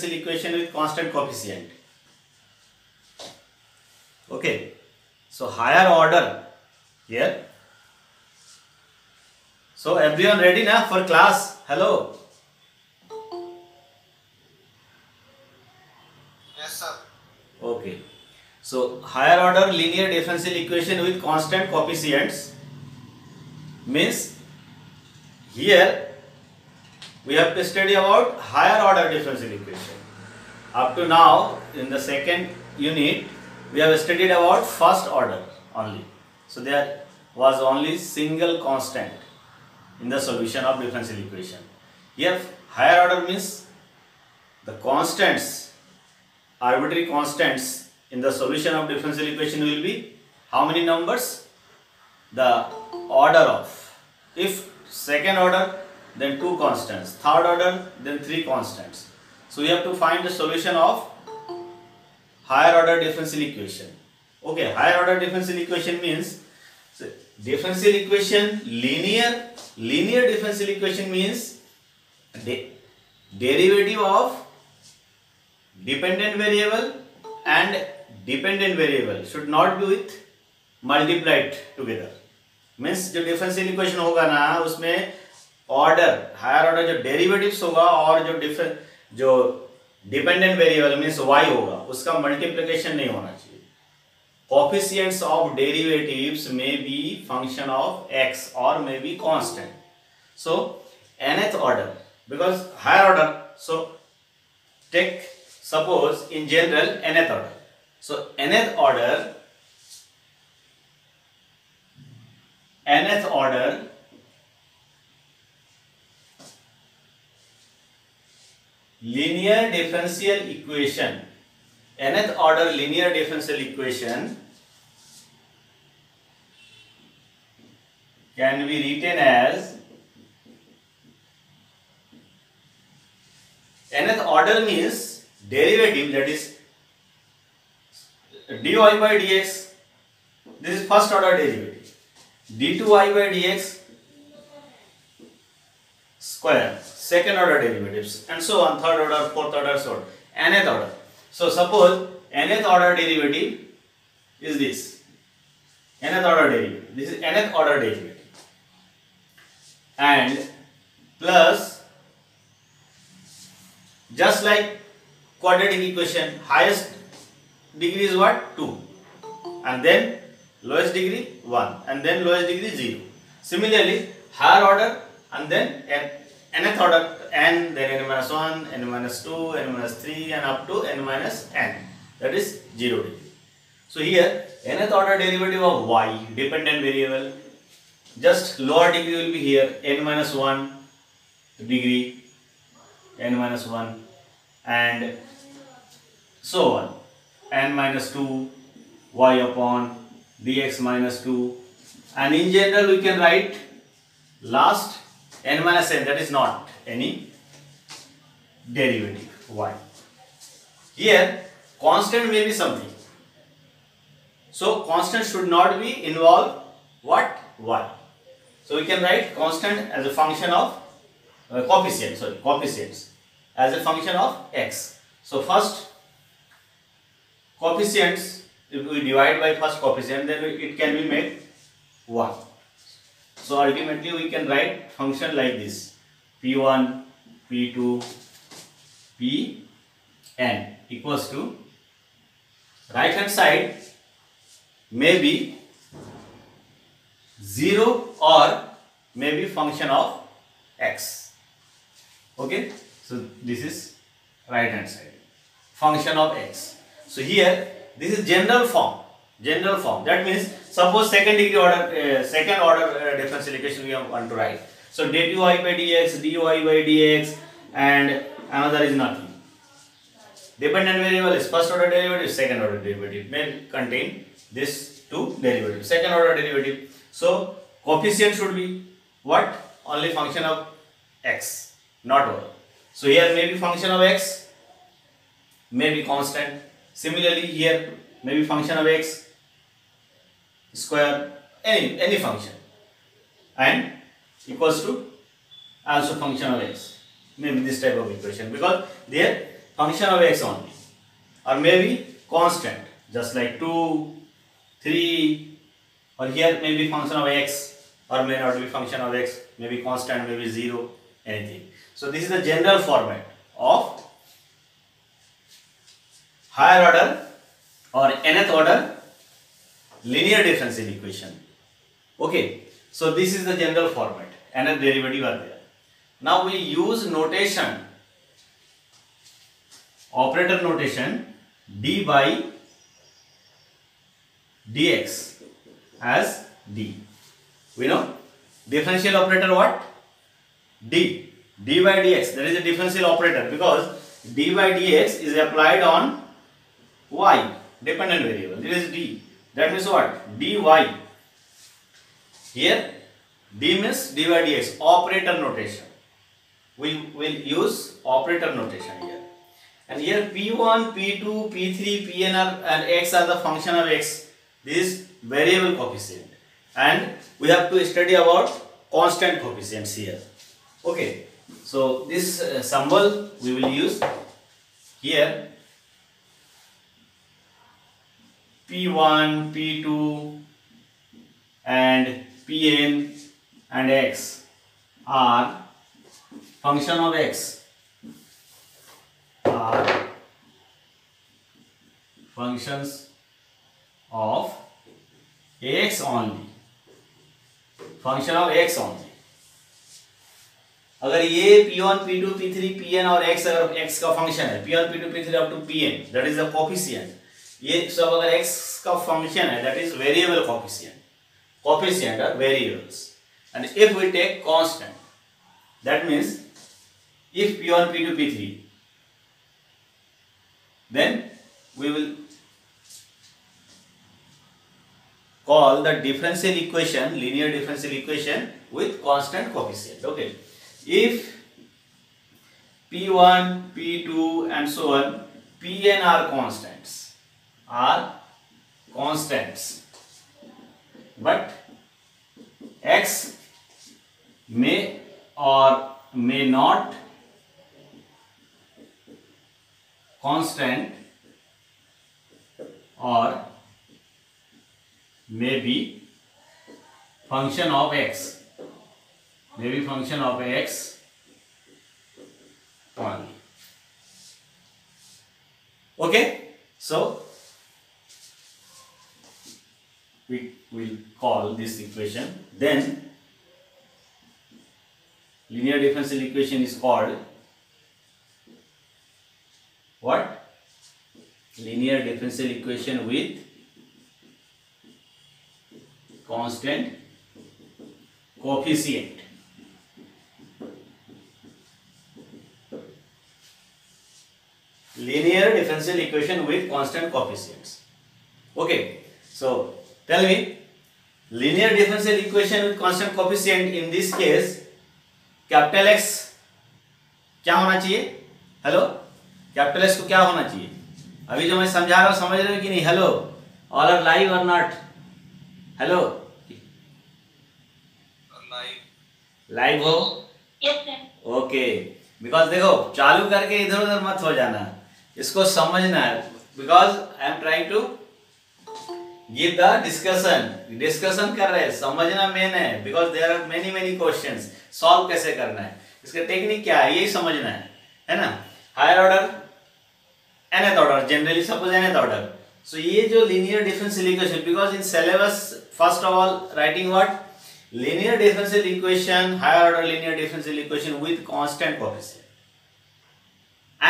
differential equation with constant coefficient. Okay. So higher order here. So everyone ready now for class? Hello. Yes sir. Okay. So higher order linear differential equation with constant coefficients means here we have to study about higher order differential equation. Up to now, in the second unit, we have studied about first order only. So there was only single constant in the solution of differential equation. Here, higher order means the constants, arbitrary constants in the solution of differential equation will be how many numbers? The order of. If second order then two constants third order then three constants so we have to find the solution of higher order differential equation okay higher order differential equation means so differential equation linear linear differential equation means de derivative of dependent variable and dependent variable should not be with multiplied together means जो differential equation होगा ना उसमें order higher order जो derivatives होगा और जो different जो dependent variable means Y होगा उसका मल्टीप्लीकेशन नहीं होना चाहिए coefficients of derivatives may be function of X और may be constant so nth order because higher order so take suppose in general nth order so nth order nth order linear differential equation nth order linear differential equation can be written as nth order means derivative that is dy by dx this is first order derivative d2y by dx square second order derivatives and so on, third order, fourth order, so on, nth order. So suppose nth order derivative is this, nth order derivative, this is nth order derivative and plus just like quadratic equation highest degree is what 2 and then lowest degree 1 and then lowest degree 0 similarly higher order and then n nth order n then n minus 1 n minus 2 n minus 3 and up to n minus n that is 0 degree so here nth order derivative of y dependent variable just lower degree will be here n minus 1 degree n minus 1 and so on n minus 2 y upon dx minus 2 and in general we can write last n minus n that is not any derivative y. Here constant may be something. So constant should not be involved what y. So we can write constant as a function of uh, coefficient sorry coefficients as a function of x. So first coefficients if we divide by first coefficient then it can be made 1. So ultimately we can write function like this p1 p2 pn equals to right hand side may be 0 or may be function of x okay so this is right hand side function of x so here this is general form general form that means Suppose second degree order, uh, second order uh, differential equation we have want to write. So dy by dx, dy by dx and another is nothing. Dependent variable is first order derivative, second order derivative may contain this two derivatives, second order derivative. So coefficient should be what? Only function of x, not y. So here may be function of x, may be constant. Similarly here may be function of x, square any any function and equals to also function of x maybe this type of equation because there function of x only or maybe constant just like 2 3 or here maybe function of x or may not be function of x maybe constant maybe 0 anything so this is the general format of higher order or nth order linear differential equation. Okay, so this is the general format and a derivative are there. Now we use notation, operator notation d by dx as d. We know differential operator what? d, d by dx that is a differential operator because d by dx is applied on y dependent variable. It is d. That means what? dy. Here, d means dy dx, operator notation. We will use operator notation here. And here p1, p2, p3, pn are, and x are the function of x. This is variable coefficient. And we have to study about constant coefficients here. Okay. So, this uh, symbol we will use here P1, P2 and Pn and x are function of x are functions of x only function of x only अगर ये p1 p2 p3 pn और x अगर x का function है p1 p2 p3 up to pn that is the coefficient ये सब अगर x का फंक्शन है that is variable coefficient coefficient are variables and if we take constant that means if p1 p2 p3 then we will call the differential equation linear differential equation with constant coefficient okay if p1 p2 and so on pn are constants are constants, but x may or may not constant or may be function of x, may be function of x only. Okay, so we will call this equation. Then linear differential equation is called what? Linear differential equation with constant coefficient. Linear differential equation with constant coefficients. Okay, so tell me linear differential equation with constant coefficient in this case capital x क्या होना चाहिए hello capital x को क्या होना चाहिए अभी जो मैं समझा रहा हूं समझ रहे हो कि नहीं हेलो ऑल आर लाइव और नॉट हेलो लाइव हो ओके बिकॉज देखो चालू करके इधर उधर मत हो जाना इसको समझना है because I am trying to give the discussion discussion कर रहे हैं समझना मेन है because there are many many question solve कैसे करना है इसका टेक्निक क्या है यही समझना है है ना higher order nth order generally suppose nth order so ये जो linear differential equation because in syllabus first of all writing what linear differential equation higher order linear differential equation with constant coefficient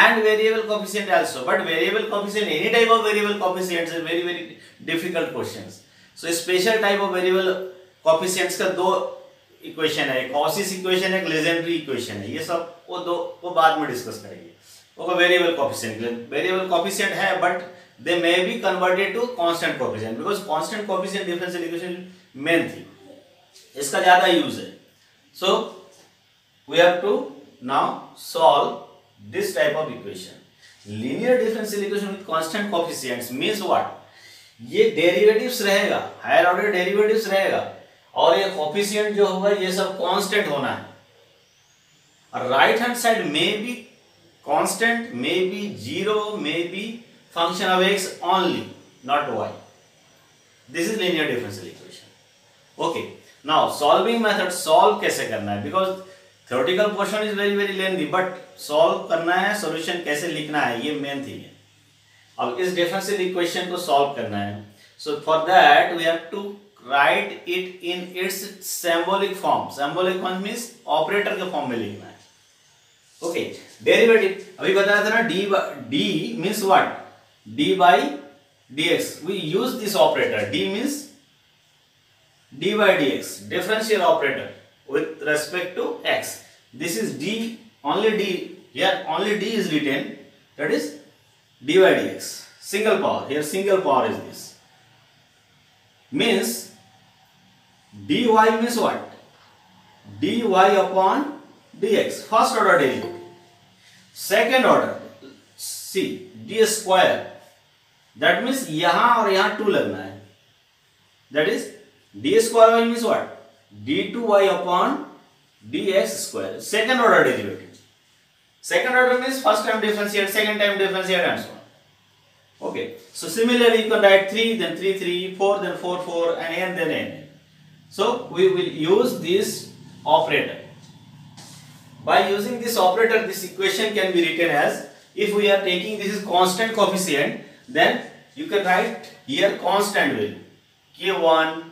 and variable coefficient also but variable coefficient any type of variable coefficients is very very difficult questions so special type of variable coefficients का दो equation है एक ऑसिस equation है एक legendary equation है ये सब वो दो वो बाद में डिस्कस करेंगे वो variable coefficient variable coefficient है but they may be converted to constant coefficient because constant coefficient differential equation main थी इसका ज्यादा use है so we have to now solve this type of equation. Linear differential equation with constant coefficients means what? ये derivatives रहेगा higher order derivatives रहेगा और ये coefficient जो होगा ये सब कांस्टेंट होना है और राइट हैंड साइड में be constant may be zero may be function of X only not Y this is linear differential equation okay now solving method solve कैसे करना है because theoretical question is very very lengthy but solve करना है solution कैसे लिखना है ये main thing है अब इस डिफरेंशियल इक्वेशन को सॉल्व करना है so for that we have to write it in its symbolic form symbolic form means operator के फॉर्म में लिखना है ओके डेरिवेटिव अभी बताया था ना D D means what D by D X we use this operator D means D by D X differential operator with respect to x. This is d, only d, here only d is written, that is dy dx, single power, here single power is this. Means, dy means what? dy upon dx, first order derivative. Second order, see, d square, that means yahan aur yahan 2 lagna hai That is, d square means what? d2y upon dx square. Second order derivative. Second order means first time differentiate, second time differentiate and so on. Okay. So similarly you can write 3, then 3, 3, 4, then 4, 4 and n then n. So we will use this operator. By using this operator this equation can be written as if we are taking this is constant coefficient then you can write here constant value k1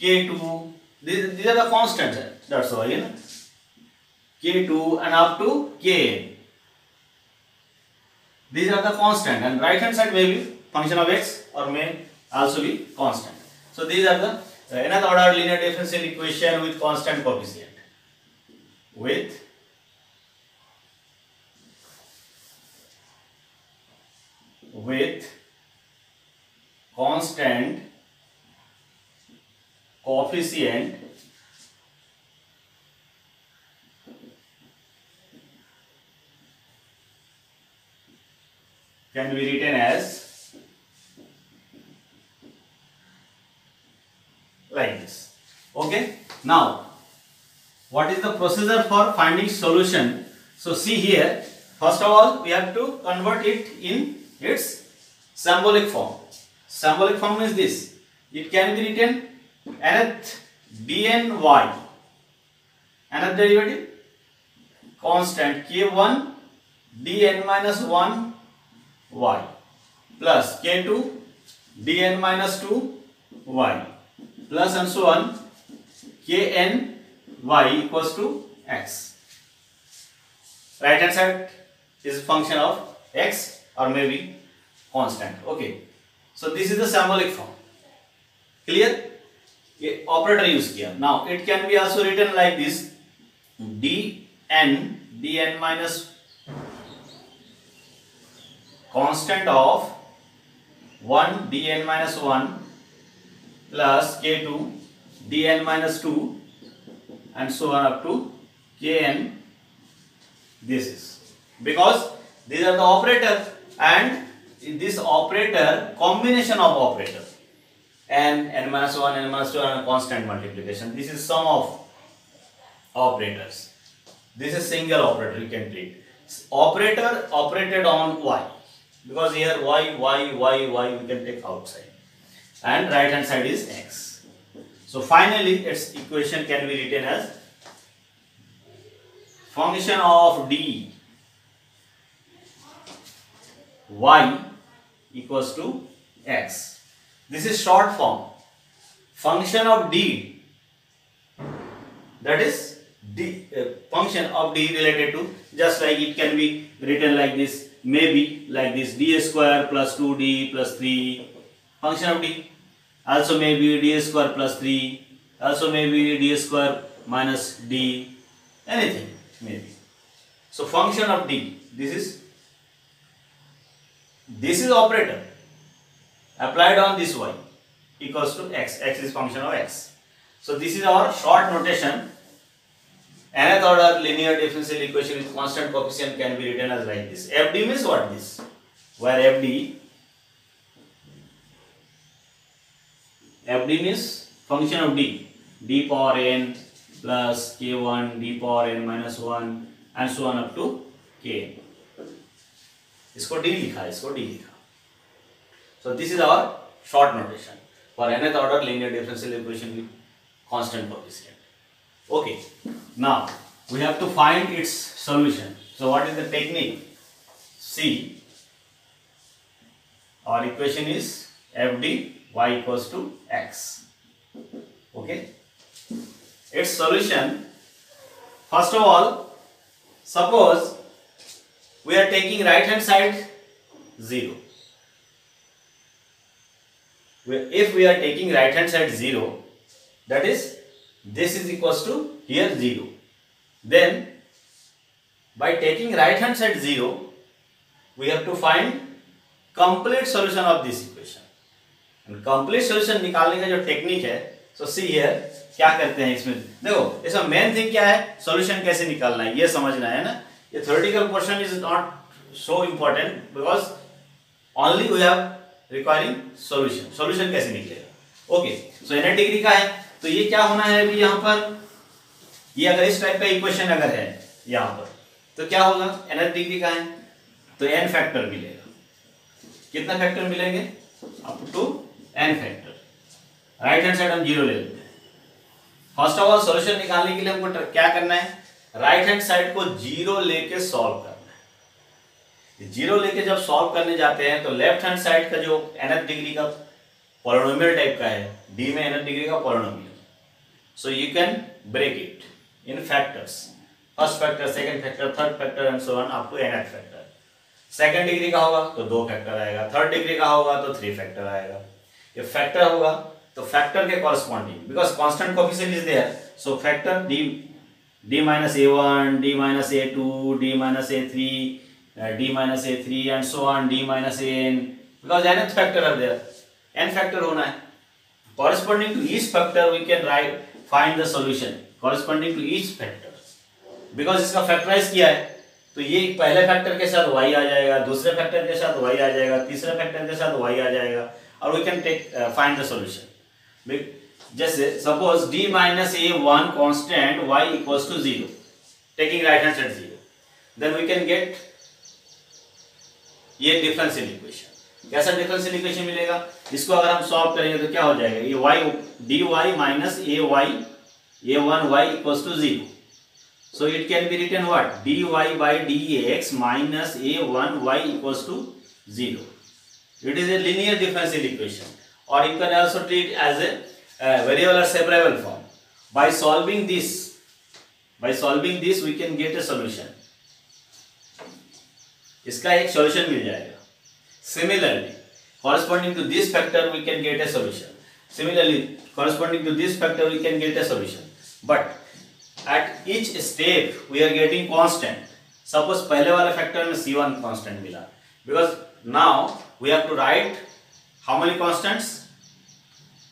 K2. These, these are the constants. That's why you know, K2 and up to Kn. These are the constant and right hand side may be function of x or may also be constant. So these are the uh, another order linear differential equation with constant coefficient. With with constant coefficient can be written as like this okay now what is the procedure for finding solution so see here first of all we have to convert it in its symbolic form symbolic form is this it can be written Nth B N Y. Nth derivative constant k1 dn minus 1 y plus k2 dn minus 2 y plus and so on kn y equals to x. Right hand side is a function of x or maybe constant. Okay. So this is the symbolic form. Clear? Operator use किया now it can be also written like this D N D N minus constant of one D N minus one plus K two D N minus two and so on up to kn this is because these are the operator and this operator combination of operator n, n minus 1, n minus 2 are constant multiplication. This is sum of operators. This is single operator you can take. Operator operated on y because here y, y, y, y we can take outside and right hand side is x. So finally its equation can be written as function of d y equals to x this is short form. Function of D that is D, uh, function of D related to just like it can be written like this maybe like this d square plus 2d plus 3 function of d also maybe d square plus 3 also maybe d square minus d anything maybe so function of d this is this is operator applied on this y equals to x. x is function of x. So this is our short notation. Nth order linear differential equation with constant coefficient can be written as like this. FD means what this? Where FD FD means function of d d power n plus k1 d power n minus 1 and so on up to k इसको d लिखा इसको d लिखा So this is our short notation for nth order linear differential equation with constant coefficient. Okay, now we have to find its solution. So what is the technique? See, our equation is fd y equals to x. Okay, its solution. First of all, suppose we are taking right hand side 0 if we are taking right hand side zero that is this is equals to here zero then by taking right hand side zero we have to find complete solution of this equation and complete solution nikalne ka jo technique hai so see here kya karte hain isme dekho isme main thing kya hai solution kaise nikalna hai ye samajhna hai na ye theoretical portion is not so important because only we have requiring solution solution कैसे निकलेगा okay so N degree का है तो ये क्या होना है अभी यहां पर ये अगर इस टाइप का इक्वेशन अगर है यहां पर तो क्या होगा एन डिग्री का है तो एन फैक्टर मिलेगा कितना फैक्टर मिलेंगे up to N factor right hand side हम जीरो ले लेते हैं फर्स्ट ऑफ ऑल सोल्यूशन निकालने के लिए हमको क्या करना है राइट हैंड साइड को जीरो लेके सॉल्व करना जीरो लेके जब सॉल्व करने जाते हैं तो लेफ्ट हैंड साइड का जो एन डिग्री का पोलोनोमियल टाइप का है डी में एन डिग्री का polynomial so you can break it in factors first factor second factor third factor and so on आपको एन फैक्टर सेकंड डिग्री का होगा तो दो फैक्टर आएगा थर्ड डिग्री का होगा तो थ्री फैक्टर आएगा ये फैक्टर होगा तो फैक्टर के corresponding because constant coefficient is there so factor d d minus a one d minus a two d minus a three d minus a three and so on d minus a n because nth factor are there n factor होना है corresponding to each factor we can write find the solution corresponding to each factor because इसका factorize किया है तो ये पहले factor के साथ y आ जाएगा दूसरे फैक्टर के साथ y आ जाएगा तीसरे फैक्टर के साथ y आ जाएगा और we can take find the solution जैसे suppose d minus a one constant y equal to zero taking right hand side zero then we can get ये डिफरेंशियल इक्वेशन कैसा डिफरेंशियल इक्वेशन मिलेगा इसको अगर हम सॉल्व करेंगे तो क्या हो जाएगा ये y d y minus a y a one y equal to zero so it can be written what dy by dx minus a1y equals to 0 it is a linear differential equation or you can also treat as a uh, variable or separable form by solving this by solving this we can get a solution इसका एक solution मिल जाएगा similarly corresponding to this factor we can get a solution similarly corresponding to this factor we can get a solution but at each step we are getting constant suppose पहले वाले factor में c one constant मिला because now we have to write how many constants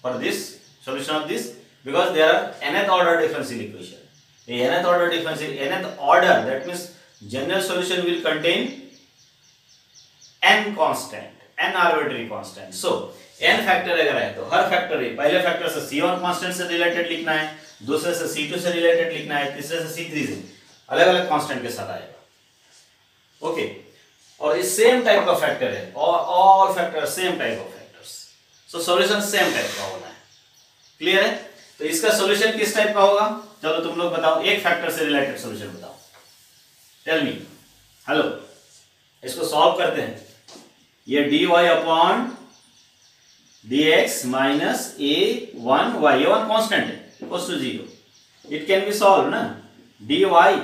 for this solution of this because they are nth order differential equation nth order differential nth order that means general solution will contain n constant n arbitrary constant so n factor अगर है तो हर factor पहले factor से सी one constant से related लिखना है दूसरे से सी टू से रिलेटेड लिखना है तीसरे से सी थ्री से अलग अलग कॉन्स्टेंट के साथ आएगा ओके और ये सेम टाइप का फैक्टर है और all factor same type of factors so solution same type का होना है क्लियर है तो इसका सॉल्यूशन किस टाइप का होगा चलो तुम लोग बताओ एक फैक्टर से रिलेटेड सॉल्यूशन बताओ टेल मी हेलो इसको सॉल्व करते हैं ये d y upon d x minus a one y one constant है to zero it can be solve ना डी वाई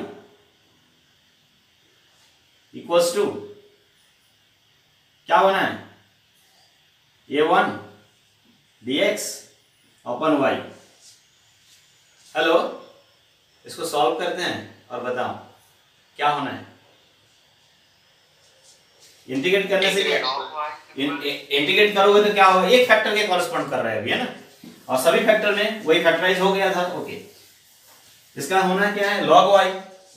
इक्वस टू क्या होना है a one d x upon y hello इसको सॉल्व करते हैं और बताओ क्या होना है इंटीग्रेट करने से इंटीग्रेट करोगे तो क्या होगा एक फैक्टर के कॉरेस्पॉन्ड कर रहा है अभी है ना और सभी फैक्टर में वही फैक्टराइज हो गया था ओके इसका होना क्या है लॉग वाई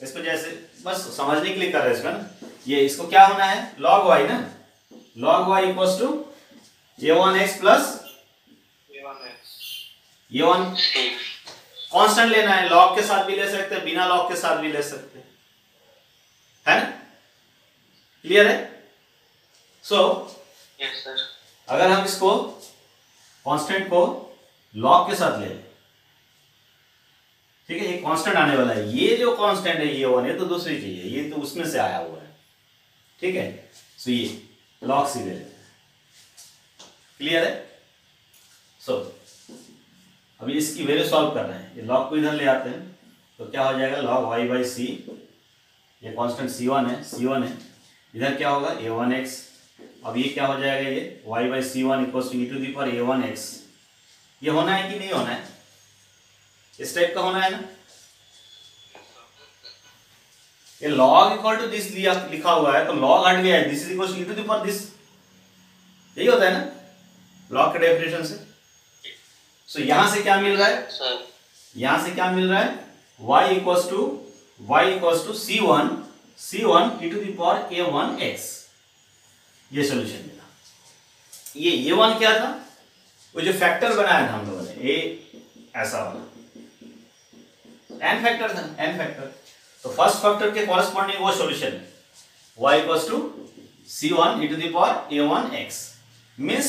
इसको जैसे बस समझने के लिए कर रहे हैं ये इसको क्या होना है लॉग वाई ना log y equal to a one x plus ये वन कॉन्स्टेंट लेना है लॉग के साथ भी ले सकते हैं बिना लॉग के साथ भी ले सकते हैं है ना क्लियर है सो so, yes, अगर हम इसको कांस्टेंट को लॉग के साथ ले ठीक है ये कांस्टेंट आने वाला है ये जो कांस्टेंट है ये वन है तो दूसरी चीज है ये तो उसमें से आया हुआ है ठीक है सो so, ये लॉग सी ले क्लियर है सो so, अभी इसकी वैल्यू सॉल्व कर रहे हैं ये लॉग को इधर ले आते हैं तो क्या हो जाएगा लॉग वाई बाई सी ये कांस्टेंट सी वन है सी वन है इधर क्या होगा ए वन एक्स अब ये क्या हो जाएगा ये y by c one equal to e to the पर ए वन एक्स ये होना है कि नहीं होना है इस टाइप का होना है ना ये लॉग इक्वल टू दिस लिया लिखा हुआ है तो लॉग हट गया है this is equal to to पर दिस यही होता है ना लॉग के डेफिनेशन से सो so, यहां से क्या मिल रहा है सर यहां से क्या मिल रहा है y equal to y equal to c one c one e to the the power a one x ये सोल्यूशन मिला ये ये वन क्या था वो जो फैक्टर बनाया था हम लोगों ने ए ऐसा वाला एन फैक्टर था एन फैक्टर तो फर्स्ट फैक्टर के कॉरेस्पॉन्डिंग वो सोल्यूशन है y equals to c one e to the power a one x means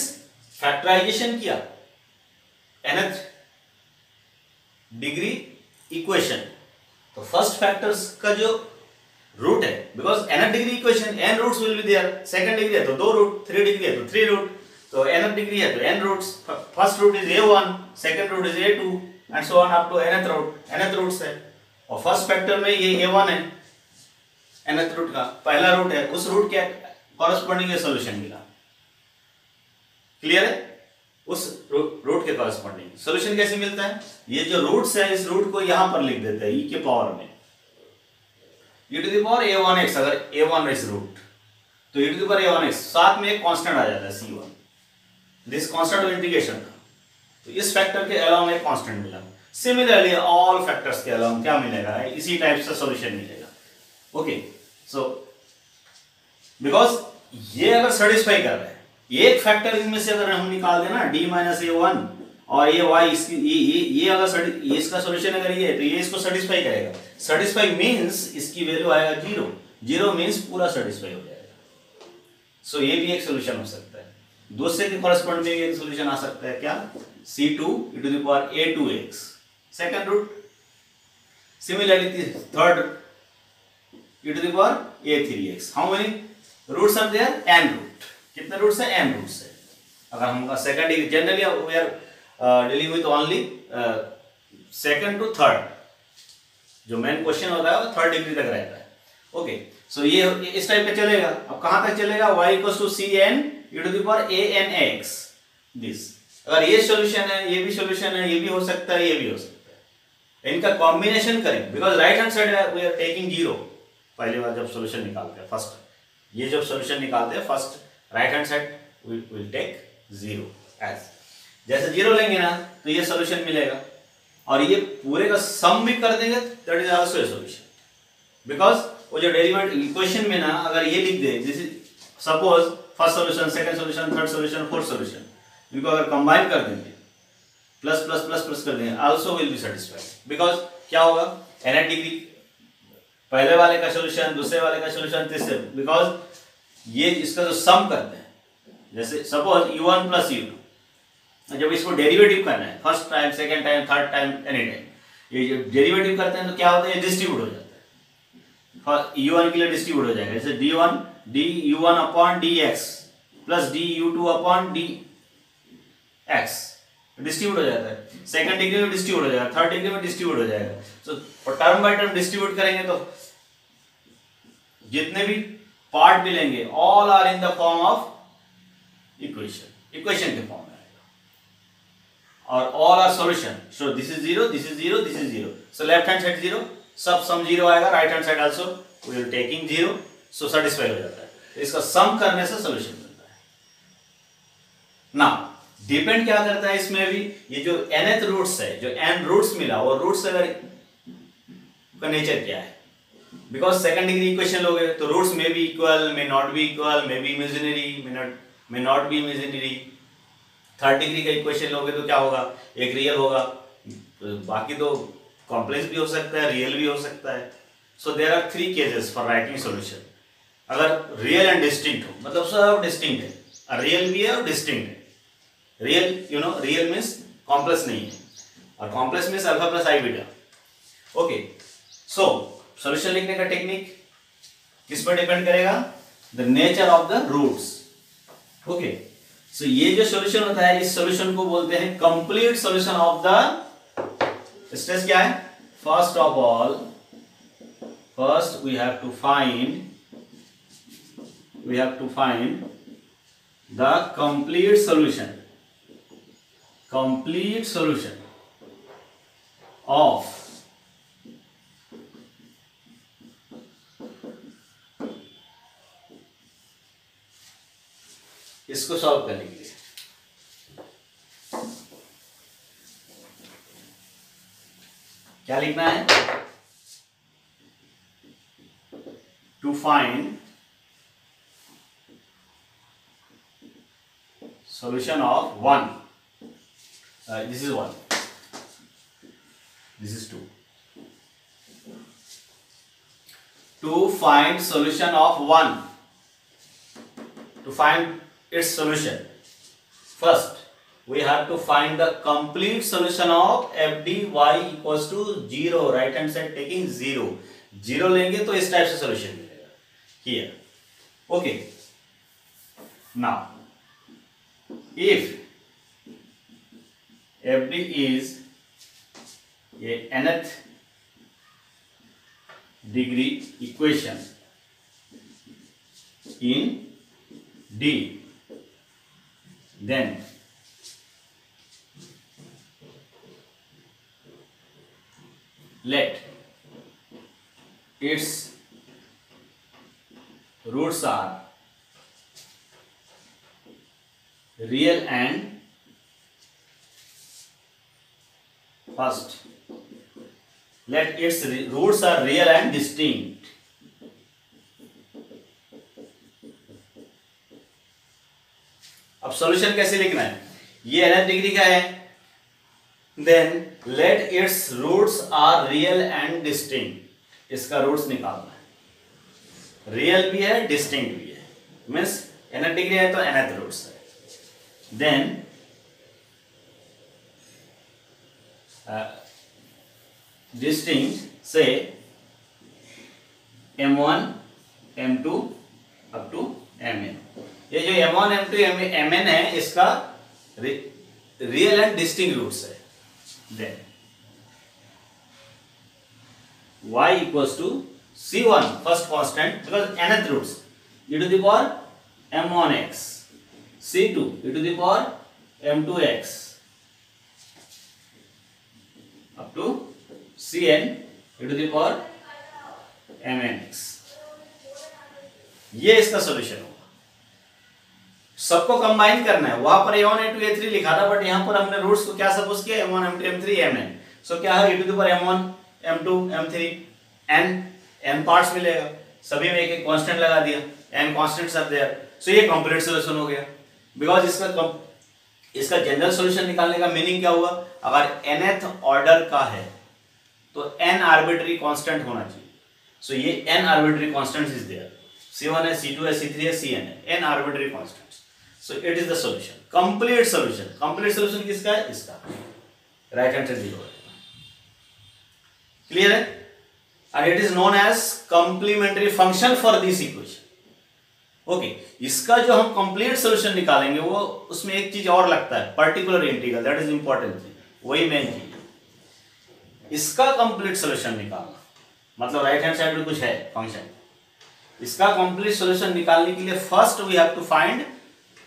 factorization किया एनथ डिग्री इक्वेशन तो फर्स्ट फैक्टर्स का जो रूट है because nth degree equation n root will be there second degree है तो दो root three degree है तो थ्री रूट तो एन एफ डिग्री है तो n root first root is a one second root is a two and so on up to nth root nth root है और फर्स्ट फैक्टर में ये a one है एन एथ रूट का पहला root है उस रूट के कॉरस्पॉन्डिंग सोल्यूशन मिला क्लियर है उस रूट के कॉरस्पॉन्डिंग सोल्यूशन कैसे मिलता है ये जो रूट है इस रूट को यहां पर लिख देते हैं ई e के पावर में e to the power a one x अगर ए वन इज रूट तो e to the power a one x साथ में एक कॉन्स्टेंट आ जाता है c one this constant of integration तो इस फैक्टर के अलाउंग एक कॉन्स्टेंट मिला सिमिलरली ऑल फैक्टर्स के अलाउंग क्या मिलेगा इसी टाइप से सोल्यूशन मिलेगा ओके सो बिकॉज ये अगर सेटिस्फाई कर रहे हैं एक फैक्टर इनमें से अगर हम निकाल देना डी माइनस ए वन और ये वाई इसकी ये ये ये अगर ये इसका सोल्यूशन अगर ये है तो ये इसको सेटिस्फाई करेगा सेटिस्फाई मीन्स इसकी वैल्यू आएगा जीरो जीरो मीन्स पूरा सेटिस्फाई हो जाएगा सो so, ये भी एक सोल्यूशन हो सकता है दूसरे के कॉरेस्पॉन्ड में एक सोल्यूशन आ सकता है क्या c two e to the power a two x second root similarly third e to the power a three x how many roots are there n root कितने रूट्स है एन रूट्स है अगर हम second generally dealing uh, with with second to third जो main question होता है वो third degree तक रहता है ओके सो ये इस टाइप का चलेगा अब कहां तक चलेगा y equal to c n u to the power a n x this अगर ये सॉल्यूशन है ये भी सॉल्यूशन है ये भी हो सकता है ये भी हो सकता है इनका कॉम्बिनेशन करें बिकॉज राइट हैंड साइड है वी आर टेकिंग जीरो पहली बार जब सोल्यूशन निकालते हैं फर्स्ट ये जब सोल्यूशन निकालते हैं first right hand side will take zero as जैसे जीरो लेंगे ना तो ये सोल्यूशन मिलेगा और ये पूरे का सम भी कर देंगे that is a solution because वो जो डेरिवेट इक्वेशन में ना अगर ये लिख दे जैसे suppose first solution second solution third solution fourth solution इनको अगर कंबाइन कर देंगे प्लस प्लस प्लस प्लस कर देंगे also will be satisfied because क्या होगा एन पहले वाले का सोल्यूशन दूसरे वाले का सोल्यूशन तीसरे बिकॉज ये इसका जो सम करते हैं जैसे suppose u one plus u two जब इसको डेरिवेटिव करना है first time second time third time any time ये जब डेरिवेटिव करते हैं तो क्या होता है डिस्ट्रीब्यूट हो जाता है फर्स्ट यू वन के लिए डिस्ट्रीब्यूट हो जाएगा जैसे d one d u one upon d x plus d u two upon d x distribute हो जाता है सेकंड डिग्री में डिस्ट्रीब्यूट हो जाएगा थर्ड डिग्री में डिस्ट्रीब्यूट हो जाएगा so so, term by term distribute करेंगे तो जितने भी पार्ट मिलेंगे all are in the form of equation equation के form or all are solution. So this is 0, this is 0, this is 0. So left hand side 0, सब sum 0 आएगा right hand side also we will taking 0 so satisfy हो जाता है तो इसका sum करने से सॉल्यूशन मिलता है नाउ डिपेंड क्या करता है इसमें भी ये जो nth रूट्स है जो एन रूट्स मिला वो रूट्स अगर का नेचर क्या है बिकॉज सेकंड डिग्री इक्वेशन लोगे तो roots may be equal may not be equal may be imaginary may not may not be imaginary third degree का इक्वेशन लोगे तो क्या होगा एक रियल होगा बाकी तो कॉम्प्लेक्स भी हो सकता है रियल भी हो सकता है so there are three cases for writing solution अगर रियल एंड डिस्टिंक्ट हो मतलब सब डिस्टिंक्ट है रियल भी है और डिस्टिंक्ट है real you know real means complex नहीं है और complex means alpha plus i beta okay so solution लिखने का टेक्निक किस पर डिपेंड करेगा the nature of the roots okay so ये जो सोल्यूशन होता है इस सोल्यूशन को बोलते हैं complete solution of the stress क्या है first of all first we have to find we have to find the complete solution complete solution of इसको सॉल्व कर लीजिए क्या लिखना है to find solution of one this is one this is two to find solution of one to find its solution. First, we have to find the complete solution of FDY equals to 0, right hand side taking 0. 0 lenge, to is type of solution. Here. Okay. Now, if FD is a nth degree equation in D then let its roots are real and first let its roots are real and distinct अब solution कैसे लिखना है ये nth degree का है then let its roots are real and distinct इसका roots निकालना है रियल भी है डिस्टिंग भी है मीन्स एनएच डिग्री है तो एनएथ रूट्स है देन डिस्टिंग से m one two up to m n ये जो m one m two m n है इसका रियल एंड डिस्टिंग रूट्स है then y equal to c1 first constant because nth roots e to the power m1x c2 e to the power m2x up to cn e to the power mnx ये इसका solution होगा सबको combine करना है वहां पर a one a two a three लिखा था बट यहाँ पर हमने रूट्स को क्या सपोज किया m one m two m three m n so क्या है यूट्यूब पर m one m two m three n n part मिलेगा सभी में एक एक कॉन्स्टेंट लगा दिया एन कॉन्स्टेंट सब देयर सो ये कंप्लीट सोल्यूशन हो गया बिकॉज इसका इसका जनरल सोल्यूशन निकालने का मीनिंग क्या हुआ अगर nth ऑर्डर का है तो एन आर्बिट्री कॉन्स्टेंट होना चाहिए सो so, ये n arbitrary constant is c one है सी टू है सी थ्री है सी एन है n arbitrary constant so it is the solution complete solution complete solution किसका है इसका राइट आंसर जीरो क्लियर है and it is known as complementary function for this equation okay okay. इसका जो हम complete solution निकालेंगे वो उसमें एक चीज और लगता है particular integral that is important चीज वही मेन चीज इसका कंप्लीट सोल्यूशन निकालना मतलब राइट हैंड साइड में कुछ है फंक्शन इसका कंप्लीट सोल्यूशन निकालने के लिए first we have to find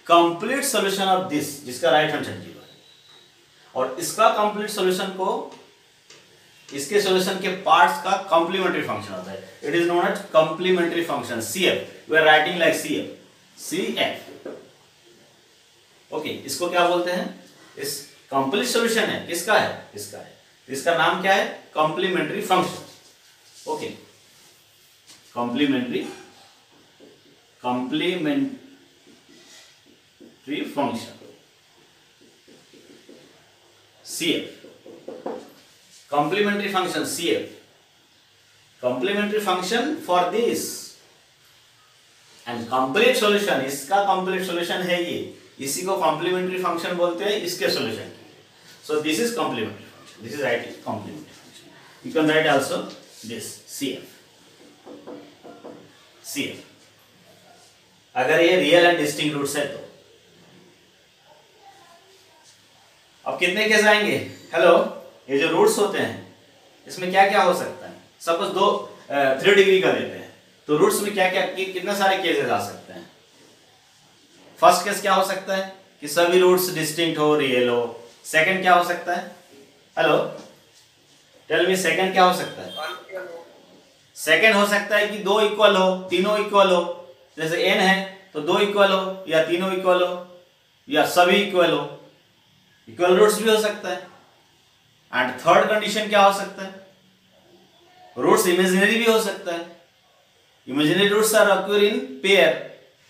complete solution of this जिसका राइट हैंड साइड जीरो है और इसका कंप्लीट सॉल्यूशन को इसके सॉल्यूशन के पार्ट्स का कॉम्प्लीमेंट्री फंक्शन होता है it is known at complementary function c f we are writing like c f c f okay इसको क्या बोलते हैं इस कंप्लीट सॉल्यूशन है किसका है इसका है इसका नाम क्या है complementary function okay complementary complementary function f complementary function c f complementary function for this and complete solution इसका कॉम्प्लीट सॉल्यूशन है ये इसी को कॉम्प्लीमेंट्री फंक्शन बोलते हैं इसके solution so this is complementary function this is right complementary function you can write also this c f c f अगर ये रियल एंड डिस्टिंग रूट्स है तो अब कितने केस आएंगे हेलो ये जो रूट्स होते हैं इसमें क्या क्या हो सकता है सपोज दो थ्री डिग्री का लेते हैं तो रूट्स में क्या क्या कितने सारे केसेस आ सकते हैं फर्स्ट केस क्या हो सकता है कि सभी रूट्स डिस्टिंक्ट हो रियल हो सेकंड क्या हो सकता है हेलो टेल मी सेकंड क्या हो सकता है सेकंड हो सकता है कि दो इक्वल हो तीनों इक्वल हो जैसे एन है तो दो इक्वल हो या तीनों इक्वल हो या सभी इक्वल हो इक्वल रूट्स भी हो सकता है एंड थर्ड कंडीशन क्या हो सकता है रूट्स इमेजिनरी भी हो सकता है imaginary roots are occur in pair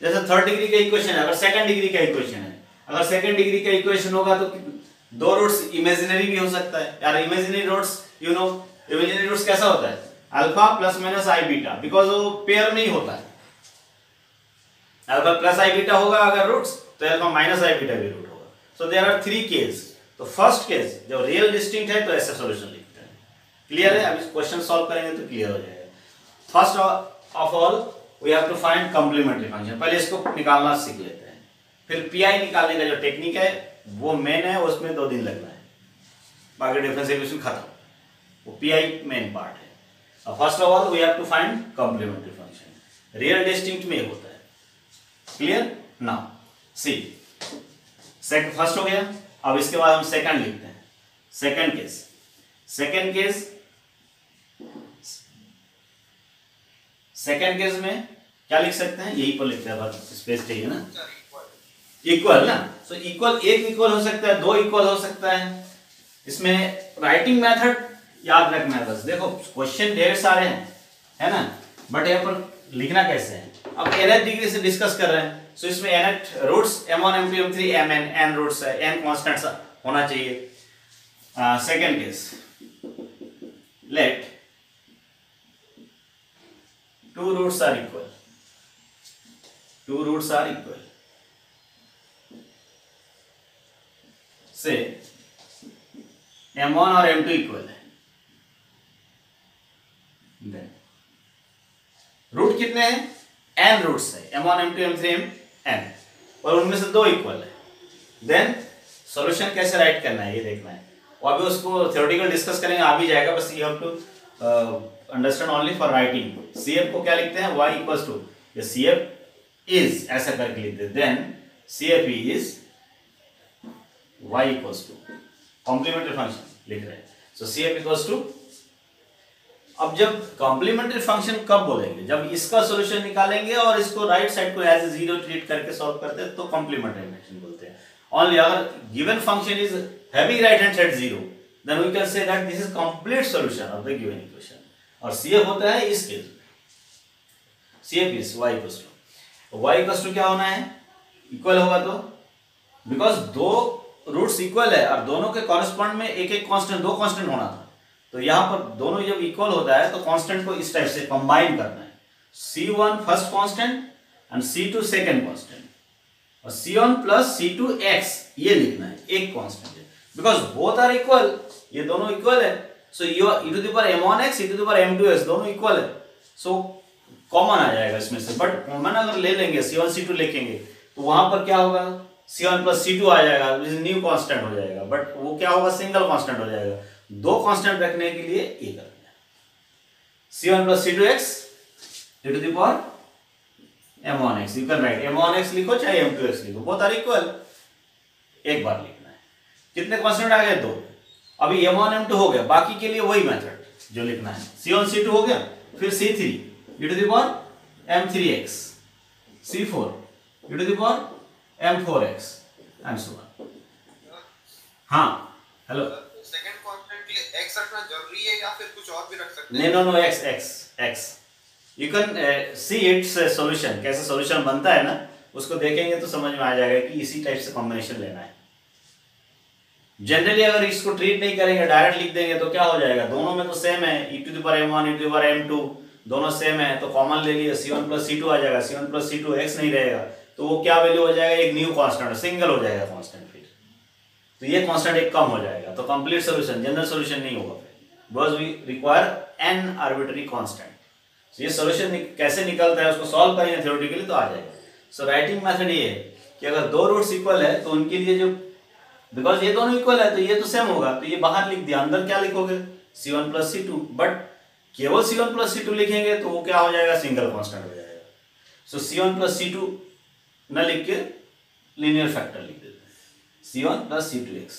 जैसे थर्ड डिग्री का इक्वेशन है अगर सेकंड डिग्री का इक्वेशन है अगर सेकंड डिग्री का इक्वेशन होगा तो दो रूट्स इमेजिनरी भी हो सकता है यार imaginary roots you know imaginary roots कैसा होता है alpha plus minus I beta because वो पेयर नहीं होता है अल्फा प्लस आई बीटा होगा अगर रूट्स तो अल्फा माइनस आई बीटा भी root so there are three case तो फर्स्ट केस जब रियल डिस्टिंक्ट है तो ऐसे सोल्यूशन लिखते हैं क्लियर है अब इस क्वेश्चन सॉल्व करेंगे तो क्लियर हो जाएगा first of all we have to find complementary function पहले इसको निकालना सीख लेते हैं फिर पीआई निकालने का जो टेक्निक है वो मेन है उसमें दो दिन लगना है बाकी डिफरेंस इक्वेशन खत्म वो पीआई मेन पार्ट है अब first of all we have to find complementary function real distinct में होता है clear now see second first हो गया अब इसके बाद हम सेकंड लिखते हैं second case second case second case में क्या लिख सकते हैं यही पर लिखते हैं स्पेस चाहिए ना इक्वल ना सो so, इक्वल एक इक्वल हो सकता है दो इक्वल हो सकता है इसमें राइटिंग मेथड याद रखना है बस देखो क्वेश्चन ढेर सारे हैं है ना बट यहाँ पर लिखना कैसे है अब एनएथ डिग्री से डिस्कस कर रहे हैं सो so, इसमें nth roots M one M two M three M N N roots है एन कॉन्स्टेंट होना चाहिए second case let two roots are equal two roots are equal से एम वन और एम टू इक्वल है then root कितने हैं N roots है M one M two M three M N और उनमें से दो इक्वल है देन सॉल्यूशन कैसे राइट करना है ये देखना है और अभी उसको थ्योरेटिकल डिस्कस करेंगे आ भी जाएगा बस you to understand only for writing C F को क्या लिखते हैं Y equal to C F is ऐसा करके लिखते हैं then C F is Y equal to complementary function लिख रहे हैं so C F equal to अब जब कॉम्प्लीमेंट्री फंक्शन कब बोलेंगे जब इसका सॉल्यूशन निकालेंगे और इसको राइट साइड को एज ए जीरो ट्रीट करके सॉल्व करते हैं तो कॉम्प्लीमेंट्री फंक्शन बोलते हैं ऑनली अगर given function is having right hand side zero then we can say that this is complete solution of the given equation और cf होता है इस केस में cf is y equals to y equals to क्या होना है equal होगा तो बिकॉज दो रूट्स इक्वल है और दोनों के कॉरेस्पॉन्ड में एक एक कांस्टेंट दो कांस्टेंट होना था तो यहां पर दोनों जब इक्वल होता है तो कांस्टेंट को इस टाइप से कंबाइन करना है C one first constant and C two second constant और C one plus C two X ये लिखना है एक constant because both are equal ये दोनों इक्वल है so you to M one X E to M two X दोनों equal है सो so, कॉमन आ जाएगा इसमें से बट कॉमन अगर ले लेंगे सी वन सी टू लिखेंगे तो वहां पर क्या होगा C one plus C two आ जाएगा न्यू कॉन्स्टेंट हो जाएगा बट वो क्या होगा सिंगल कॉन्स्टेंट हो जाएगा दो कांस्टेंट रखने के लिए ये कर दिया C one plus C two X D to the power M one X you can write M one X लिखो चाहे एम टू एक्स लिखो बहुत आर इक्वल एक बार लिखना है कितने कांस्टेंट आ गए दो अभी एम वन एम टू हो गया बाकी के लिए वही मेथड जो लिखना है सी वन सी टू हो गया फिर C three you to the power M three X C four you to the power M four X and so हाँ हेलो एक्स रखना जरूरी है या फिर कुछ और भी रख सकते हैं no no X X X you can see it's solution कैसे सॉल्यूशन बनता है ना उसको देखेंगे तो समझ में आ जाएगा कि इसी टाइप से कॉम्बिनेशन लेना है जनरली अगर इसको ट्रीट नहीं करेंगे डायरेक्ट लिख देंगे तो क्या हो जाएगा दोनों में तो सेम है e to the power m1 e to the power m2 दोनों सेम है तो कॉमन ले लिए C one plus C two आ जाएगा C one plus C two X नहीं रहेगा तो वो क्या वैल्यू हो जाएगा एक न्यू कॉन्स्टेंट सिंगल हो जाएगा कॉन्स्टेंट तो ये कॉन्स्टेंट एक कम हो जाएगा तो कंप्लीट सोल्यूशन जनरल सोल्यूशन नहीं होगा because we require an arbitrary constant ये सोल्यूशन कैसे निकलता है उसको सॉल्व करेंगे थ्योरेटिकली तो आ जाएगा सो राइटिंग मैथड ये है कि अगर दो रूट्स इक्वल है तो उनके लिए जो बिकॉज ये दोनों इक्वल है तो ये तो सेम होगा तो ये बाहर लिख दिया अंदर क्या लिखोगे C one plus C two but केवल C one plus C two लिखेंगे तो वो क्या हो जाएगा सिंगल कॉन्स्टेंट हो जाएगा so C one plus C two न लिख के लीनियर फैक्टर लिख देते C one plus C two X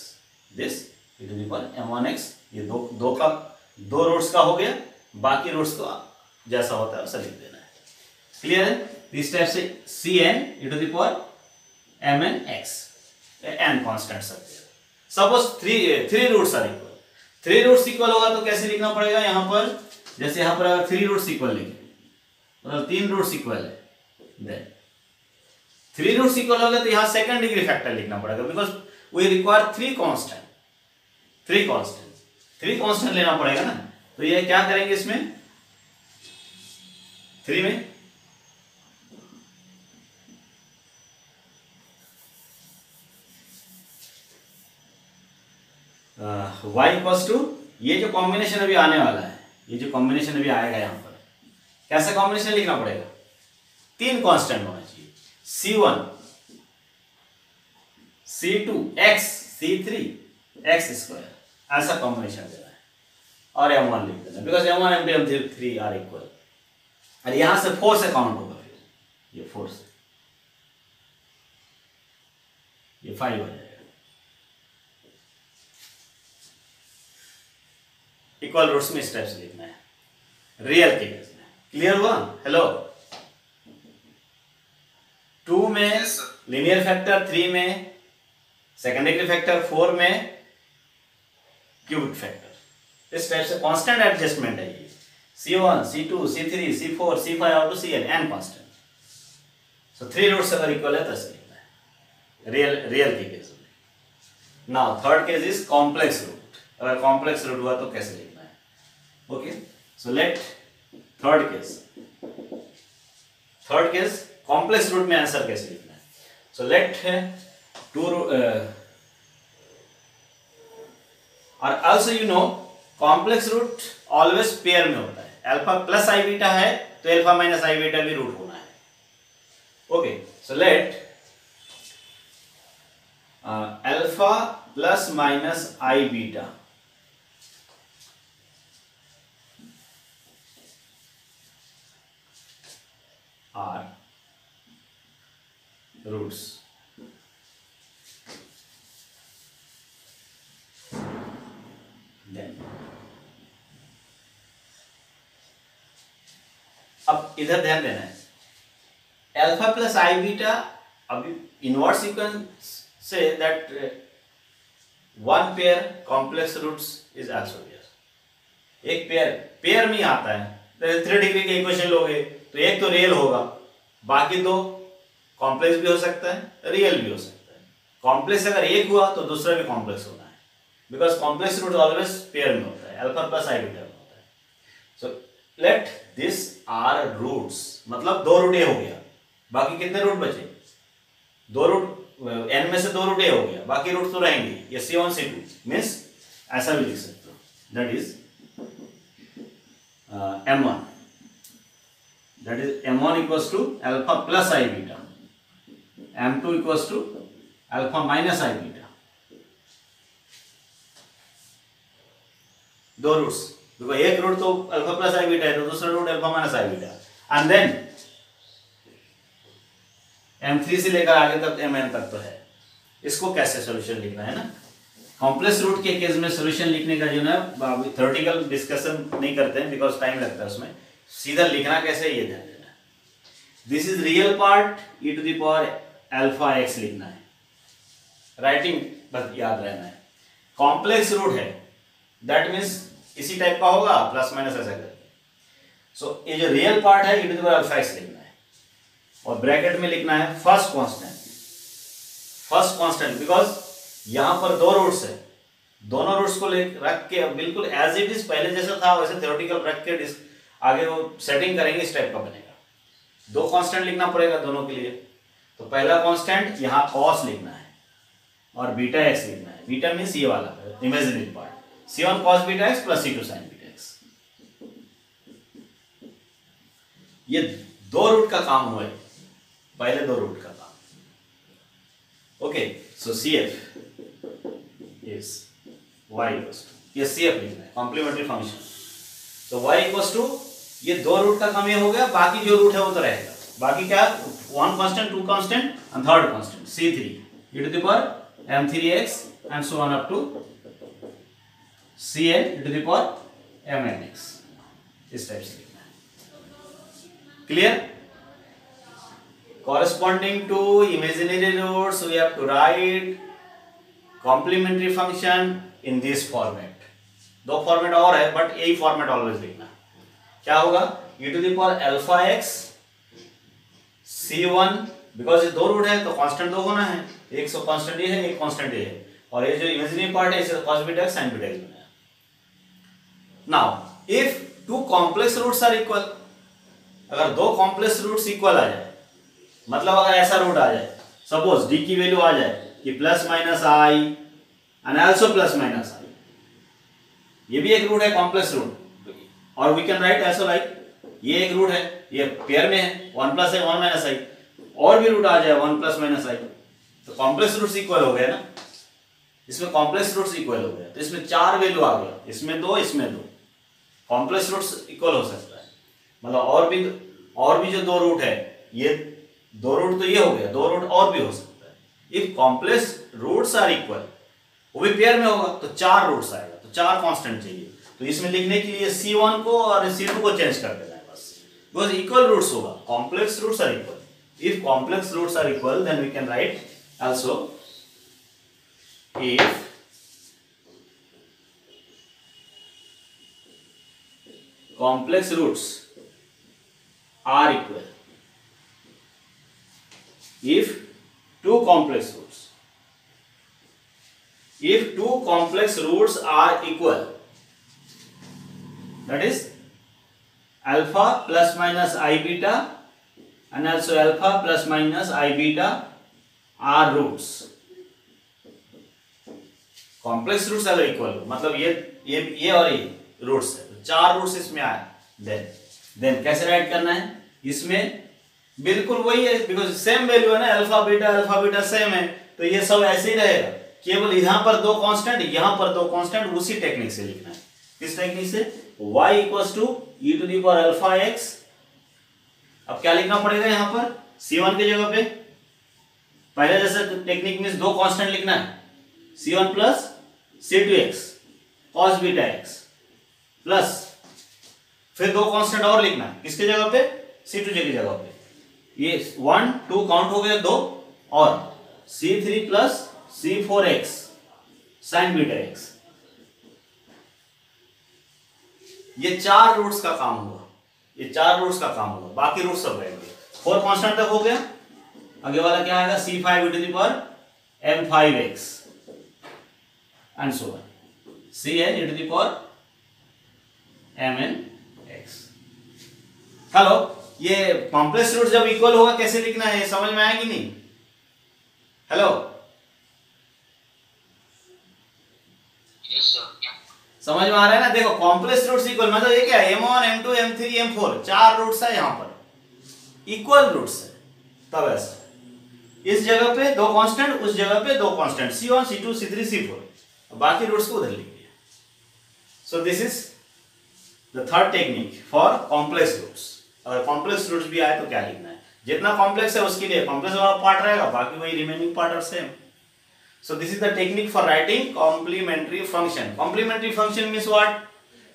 this E M one X ये दो दो का दो रोड्स का हो गया बाकी रोड्स का जैसा होता है वैसा लिख देना है क्लियर है इस टाइप से C N E to the power M N X N constant सब suppose three three roots are equal three roots equal होगा तो कैसे लिखना पड़ेगा यहां पर जैसे यहां पर अगर थ्री रूट्स इक्वल लिखे मतलब तीन रूट्स इक्वल है देन थ्री रूट इक्वल होगा तो यहां सेकंड डिग्री फैक्टर लिखना पड़ेगा because we require three constant three constant three constant लेना पड़ेगा ना तो ये क्या करेंगे इसमें थ्री में वाई प्लस टू ये जो कॉम्बिनेशन अभी आने वाला है ये जो कॉम्बिनेशन अभी आएगा यहां पर कैसा कॉम्बिनेशन लिखना पड़ेगा तीन कॉन्स्टेंट होगा C1, C2, X, C3, X square ऐसा कॉम्बिनेशन दे रहा है और M1 वन लिख देना because M one M two M three three are equal और यहां से फोर्स अकाउंट होगा फिर ये फोर्स ये फाइव हो जाएगा इक्वल रूट्स में स्टेप्स लिखना है रियल केस में क्लियर हुआ हेलो टू में लीनियर फैक्टर थ्री में सेकेंड डिग्री फैक्टर फोर में क्यूब फैक्टर इस टाइप से कांस्टेंट एडजस्टमेंट है ये C one C two C three C four C five और two C N N constant so three root अगर equal है तो ऐसे है रियल रियल के केस में now third case is complex root अगर कॉम्प्लेक्स रूट हुआ तो कैसे लिखना है okay so let third case third case complex root में आंसर कैसे लिखना है सो लेट है टू uh, और also you know complex root always pair में होता है एल्फा प्लस आई बीटा है तो एल्फा माइनस आई बीटा भी रूट होना है okay so let alpha plus minus I beta are roots then अब इधर ध्यान देना है अल्फा प्लस आई बीटा अब इनवर्स सीक्वेंस से that one pair complex roots is also there एक पेयर पेयर में आता है थ्री तो डिग्री के इक्वेशन लोगे तो एक तो रियल होगा बाकी दो कॉम्प्लेक्स भी हो सकता है रियल भी हो सकता है कॉम्प्लेक्स अगर एक हुआ तो दूसरा भी कॉम्प्लेक्स होना है because complex root always pair में होता है अल्फा प्लस आई बीटा में होता है so let this are roots मतलब दो रूट ए हो गया बाकी कितने रूट बचे दो रूट एन में से दो रूट ए हो गया बाकी रूट तो रहेंगे ये C one C two means ऐसा भी लिख सकते हो that is M one that is M one equals to alpha plus I beta M two equals to alpha minus I beta दो रूट्स देखो एक रूट तो अल्फा प्लस आई beta है तो दूसरा root alpha minus I beta and then M three से लेकर आगे तक एम एन तक तो है इसको कैसे सोल्यूशन लिखना है ना कॉम्प्लेक्स रूट के केस में सोल्यूशन लिखने का जो ना थ्योरेटिकल डिस्कशन नहीं करते हैं बिकॉज टाइम लगता है उसमें सीधा लिखना कैसे ये ध्यान देना this is real part E to the power alpha X लिखना है राइटिंग बस याद रहना है कॉम्प्लेक्स रूट है दैट मीन्स इसी टाइप का होगा प्लस माइनस ऐसा करके सो so, ये जो रियल पार्ट है ई टू अल्फा एक्स लिखना है और ब्रैकेट में लिखना है first constant first constant because यहां पर दो रूट्स है दोनों रूट्स को ले रख के बिल्कुल एज इट इज पहले जैसा था वैसे थ्योरेटिकल रख के आगे वो सेटिंग करेंगे इस टाइप का बनेगा दो कांस्टेंट लिखना पड़ेगा दोनों के लिए तो पहला कांस्टेंट यहां कॉस लिखना है और बीटा एक्स लिखना है बीटा मीन ये वाला imaginary part C one cos beta X plus C two sine beta X ये दो रूट का काम हुआ है पहले दो रूट का काम okay so C F is Y equals to ये सी एफ लिखना है कॉम्प्लीमेंट्री फंक्शन तो वाई इक्वस टू ये दो रूट का काम ये हो गया बाकी जो रूट है वो तो रहेगा बाकी क्या one constant two constant and third constant C three it the power M three X and so one up to C N it the power M N X इस टाइप से clear corresponding to imaginary roots we have to write complementary function in this format दो format और है but यही format always लिखना क्या होगा e to the power alpha x C one because ये दो रूट है तो कॉन्स्टेंट दो गुना है एक सौ कॉन्स्टेंट ये है एक कॉन्स्टेंट ये है और ये जो इमेजिनरी पार्ट है इसे cos beta sin beta बनाया now if two complex roots are equal अगर दो कॉम्प्लेक्स रूट्स इक्वल आ जाए मतलब अगर ऐसा रूट आ जाए सपोज डी की वैल्यू आ जाए कि plus minus I and also plus minus I ये भी एक रूट है कॉम्प्लेक्स रूट और वी कैन राइट ऐसा लाइक ये एक रूट है ये पेयर में है वन प्लस है वन माइनस आई और भी रूट आ जाए वन प्लस माइनस आई तो कॉम्प्लेक्स रूट इक्वल हो गया ना इसमें कॉम्प्लेक्स रूट इक्वल हो गया तो इसमें चार वैल्यू आ गया इसमें दो इसमें दो कॉम्प्लेक्स रूट इक्वल हो सकता है मतलब और भी और भी जो दो रूट है ये दो रूट तो ये हो गया दो रूट और भी हो सकता है if complex roots are equal वो भी पेयर में होगा तो चार रूट्स आएगा तो चार कॉन्स्टेंट चाहिए तो इसमें लिखने के लिए सी वन को और सी टू को चेंज कर दे because equal roots over complex roots are equal if complex roots are equal then we can write also if complex roots are equal if two complex roots if two complex roots are equal that is alpha plus minus i beta and also alpha plus minus i beta are roots. Complex roots are equal मतलब ये ये ये और ये roots तो चार roots इसमें आए देन देन कैसे राइट करना है इसमें बिल्कुल वही है बिकॉज सेम वैल्यू है ना alpha beta alpha beta same है तो ये सब ऐसे ही रहेगा केवल यहां पर दो कांस्टेंट यहां पर दो कांस्टेंट उसी टेक्निक से लिखना है किस टेक्निक से y equals to E to the power alpha X अब क्या लिखना पड़ेगा यहां पर सी वन की जगह पे पहले जैसे टेक्निक में दो कांस्टेंट लिखना है C one plus C two X cos beta X plus फिर दो कांस्टेंट और लिखना है किसके जगह पे सी टू जे की जगह पे ये वन टू काउंट हो गया दो और c three plus c four x sine beta x ये चार रूट्स का काम हुआ ये चार रूट्स का काम होगा बाकी रूट सब रहेंगे फोर कॉन्स्टेंट तक हो गया आगे वाला क्या आएगा सी फाइव ई पर M five X and so C N E to पर एम एन एक्स हेलो ये कॉम्प्लेक्स रूट जब इक्वल होगा कैसे लिखना है समझ में आया कि नहीं हेलो यस सर समझ में आ रहा है ना देखो कॉम्प्लेक्स रूट इक्वल मतलब ये क्या M one M two M three M four चार रूट्स है यहाँ पर इक्वल रूट्स है तब ऐसा इस जगह पे दो कांस्टेंट उस जगह पे दो constant C one C two C three C four बाकी रूट्स को उधर लिख दिया so this is the third technique for complex roots अगर कॉम्प्लेक्स रूट्स भी आए तो क्या लिखना है जितना कॉम्प्लेक्स है उसके लिए कॉम्प्लेक्स वाला पार्ट रहेगा बाकी वही रिमेनिंग पार्ट और same So this is the technique for writing complementary function. Complementary function means what?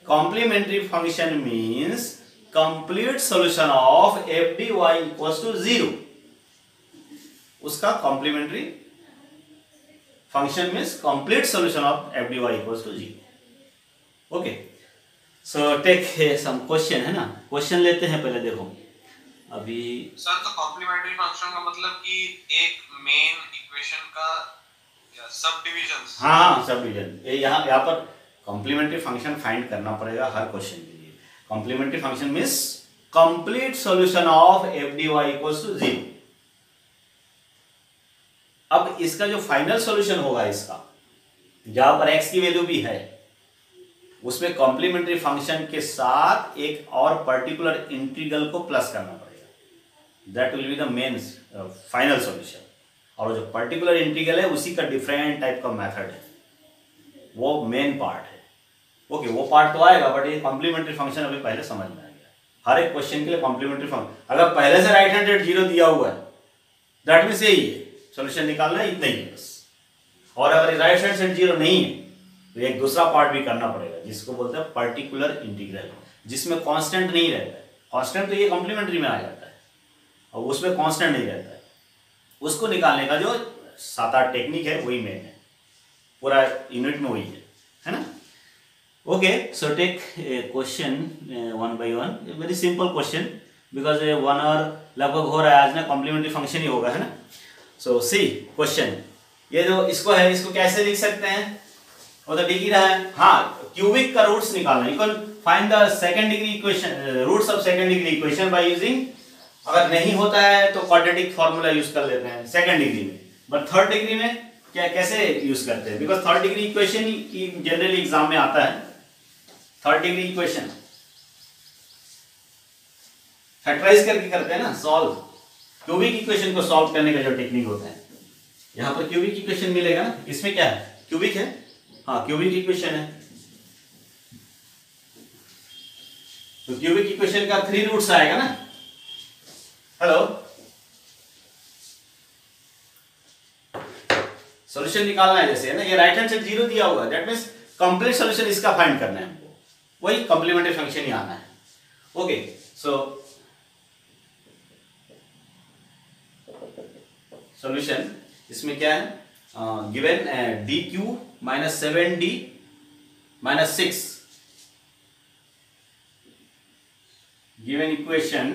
Complementary function means complete solution of f d y equals to zero. उसका complementary function means complete solution of f d y equals to zero. Okay. So take some question है ना question लेते हैं पहले देखो अभी sir तो complementary function का मतलब कि एक मेन इक्वेशन का सब हाँ हाँ सब डिविजन यहाँ यहाँ पर कॉम्प्लीमेंट्री फंक्शन फाइंड करना पड़ेगा हर क्वेश्चन के लिए complementary function means complete solution of F D Y equal to zero अब इसका जो फाइनल सॉल्यूशन होगा इसका जहां पर एक्स की वैल्यू भी है उसमें कॉम्प्लीमेंट्री फंक्शन के साथ एक और पर्टिकुलर इंटीग्रल को प्लस करना पड़ेगा that will be the main final solution और जो पर्टिकुलर इंटीग्रल है उसी का डिफरेंट टाइप का मेथड है वो मेन पार्ट है ओके okay, वो पार्ट तो आएगा बट ये कॉम्प्लीमेंट्री फंक्शन अभी पहले समझ में आ गया हर एक क्वेश्चन के लिए कॉम्प्लीमेंट्री फंक्शन अगर पहले से राइट हैंड हैंडेड जीरो दिया हुआ है दैट मीन यही है सोल्यूशन निकालना इतना ही बस और अगर राइट हैंड साइड जीरो नहीं है तो एक दूसरा पार्ट भी करना पड़ेगा जिसको बोलते हैं पर्टिकुलर इंटीग्रल जिसमें कॉन्स्टेंट नहीं रहता है कॉन्स्टेंट तो ये कॉम्प्लीमेंट्री में आ जाता है और उसमें कॉन्स्टेंट नहीं रहता है उसको निकालने का जो सात आठ टेक्निक है वही मेन है पूरा यूनिट में वही है है ना okay so take question one by one very simple question because one hour लगभग हो रहा है आज ना कॉम्प्लीमेंट्री फंक्शन ही होगा है ना सो सी क्वेश्चन ये जो इसको है इसको कैसे लिख सकते हैं वो तो डिग्री रहा है हाँ क्यूबिक का रूट्स निकालना you can find the second degree equation roots of second degree equation by using अगर नहीं होता है तो क्वाड्रेटिक फॉर्मूला यूज कर लेते हैं सेकंड डिग्री में बट थर्ड डिग्री में क्या कैसे यूज करते हैं बिकॉज थर्ड डिग्री इक्वेशन की जनरली एग्जाम में आता है थर्ड डिग्री इक्वेशन फैक्टराइज करके करते हैं ना सॉल्व क्यूबिक इक्वेशन को सॉल्व करने का जो टेक्निक होता है यहां पर क्यूबिक इक्वेशन मिलेगा ना इसमें क्या है क्यूबिक है हाँ क्यूबिक इक्वेशन है तो क्यूबिक इक्वेशन का थ्री रूट्स आएगा ना हेलो सोल्यूशन निकालना है जैसे है ना ये राइट हैंड साइड जीरो दिया हुआ दैट मींस कंप्लीट सोल्यूशन इसका फाइंड करना है हमको वही कंप्लीमेंट्री फंक्शन ही आना है ओके सो सोल्यूशन इसमें क्या है given D cube minus seven D minus six given equation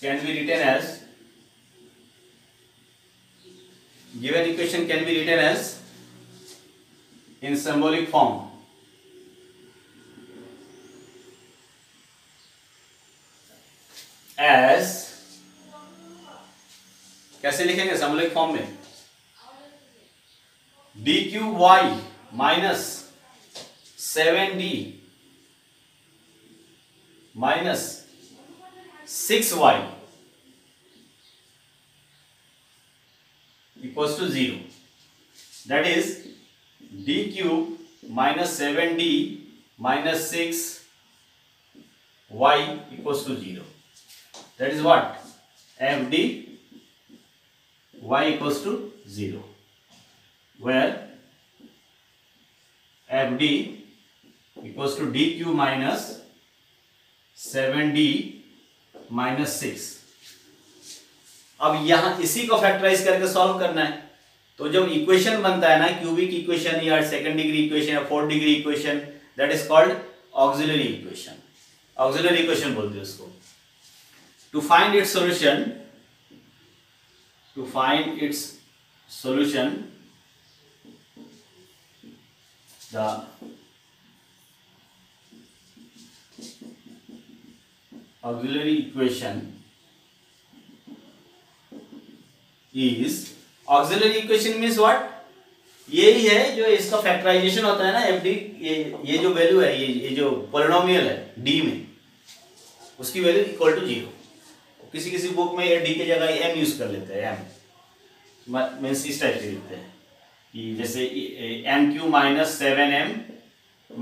can be written as given equation can be written as in symbolic form as कैसे लिखेंगे समलिक फॉर्म में D cube Y minus seven D minus 6y equals to 0. That is d cube minus 7d minus 6y equals to 0. That is what? fd y equals to 0 where fd equals to dq minus 7d minus six अब यहां इसी को factorise करके solve करना है तो जब equation बनता है ना क्यूबिक इक्वेशन या सेकंड डिग्री इक्वेशन या fourth degree equation that is called auxiliary equation auxiliary equation बोलते हैं उसको to find its solution to find its solution the auxiliary equation is auxiliary equation means what यही है जो इसका factorisation होता है ना एफ डी ये ये जो वैल्यू है ये ये जो पोलिनोमियल है डी में उसकी वैल्यू इक्वल टू जीरो किसी किसी बुक में ये डी की जगह एम यूज कर लेते हैं एम मीन्स इस टाइप से लिखते हैं कि जैसे M cube minus seven M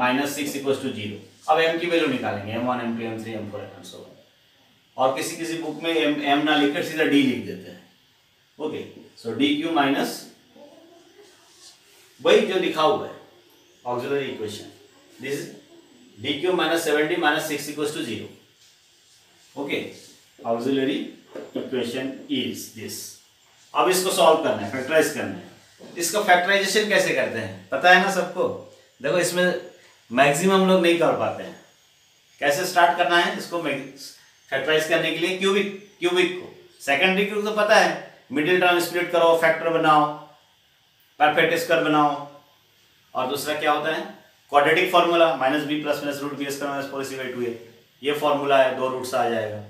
minus six equal to zero अब एम की वैल्यू निकालेंगे M one M two M three M four M so और किसी किसी बुक में एम एम ना लिखकर सीधा डी लिख देते हैं okay so D cube minus वही जो लिखा हुआ है auxiliary equation this D cube minus seventy minus six equal to zero okay auxiliary equation is this अब इसको सॉल्व करना है फैक्टराइज करना है इसको फैक्टराइजेशन कैसे करते हैं पता है ना सबको देखो इसमें मैक्सिमम लोग नहीं कर पाते हैं कैसे स्टार्ट करना है इसको फैक्टराइज करने के लिए क्यूबिक क्यूबिक को सेकेंडरी क्यूबिक तो पता है मिडिल टर्म स्प्लिट करो फैक्टर बनाओ परफेक्ट स्क्वायर बनाओ और दूसरा क्या होता है quadratic formula minus B plus minus root B square minus four C by two A ये फॉर्मूला है दो रूट से आ जाएगा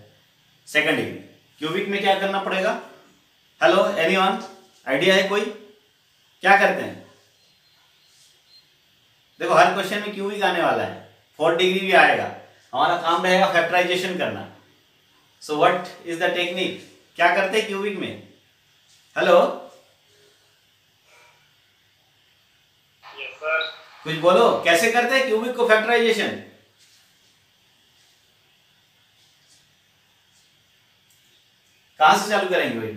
सेकेंड डिग्री क्यूबिक में क्या करना पड़ेगा हेलो एनी वन आइडिया है कोई क्या करते हैं देखो हर क्वेश्चन में क्यूबिक आने वाला है फोर्थ डिग्री भी आएगा हमारा काम रहेगा फैक्टराइजेशन करना so what is the technique क्या करते हैं क्यूबिक में हेलो कुछ बोलो कैसे करते हैं क्यूबिक को फैक्टराइजेशन कहां से चालू करेंगे वही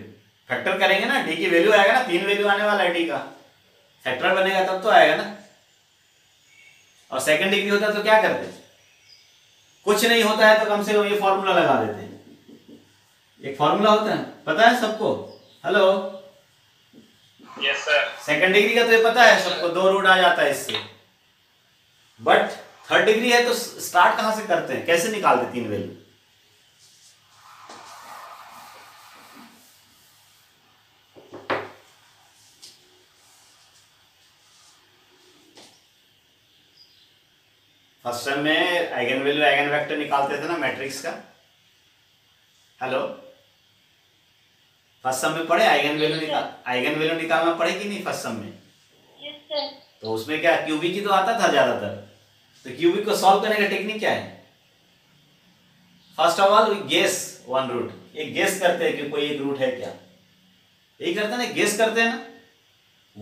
फैक्टर करेंगे ना डी की वैल्यू आएगा ना तीन वैल्यू आने वाला है डी का फैक्टर बनेगा तब तो आएगा ना और सेकंड डिग्री होता है तो क्या करते कुछ नहीं होता है तो कम से कम ये फॉर्मूला लगा देते एक फॉर्मूला होता है पता है सबको hello yes sir second degree का तो ये पता है सबको दो रूट आ जाता है इससे बट थर्ड डिग्री है तो स्टार्ट कहां से करते हैं कैसे निकालते तीन वैल्यू फर्स्ट टाइम में आइगन वैल्यू आइगन वेक्टर निकालते थे ना मैट्रिक्स का हेलो फर्स्ट सम में पढ़े आइगन वैल्यू निकाल आइगन वैल्यू निकालना पड़े कि नहीं फर्स्ट सम में तो उसमें क्या क्यूबी की तो आता था ज्यादातर तो क्यूबी को सॉल्व करने का टेक्निक क्या है first of all guess one root एक गेस करते हैं कि कोई एक रूट है क्या यही करते हैं ना गेस करते हैं ना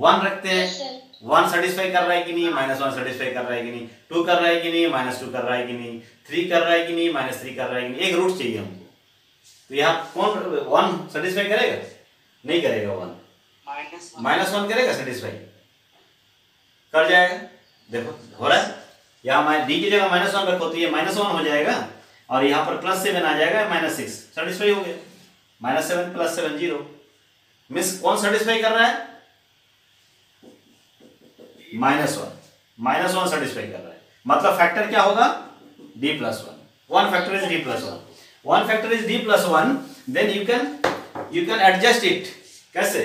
वन रखते हैं वन सेटिस्फाई कर रहा है कि नहीं माइनस वन सेटिस्फाई कर रहा है कि नहीं टू कर रहा है कि नहीं माइनस टू कर रहा है कि नहीं थ्री कर रहा है कि नहीं माइनस थ्री कर रहा है कि नहीं एक रूट चाहिए हमको तो यहाँ कौन वन सेटिस्फाई करेगा नहीं करेगा वन माइनस वन करेगा सेटिस्फाई कर जाएगा देखो हो रहा है यहाँ डी की जगह माइनस वन रखो तो ये माइनस वन हो जाएगा और यहाँ पर प्लस सेवन आ जाएगा माइनस सिक्स सेटिस्फाई हो गया minus seven plus seven zero miss कौन सेटिस्फाई कर रहा है minus one minus one satisfy कर रहा है मतलब फैक्टर क्या होगा D plus one one factor is D plus one one factor is D plus one then you can you can adjust it कैसे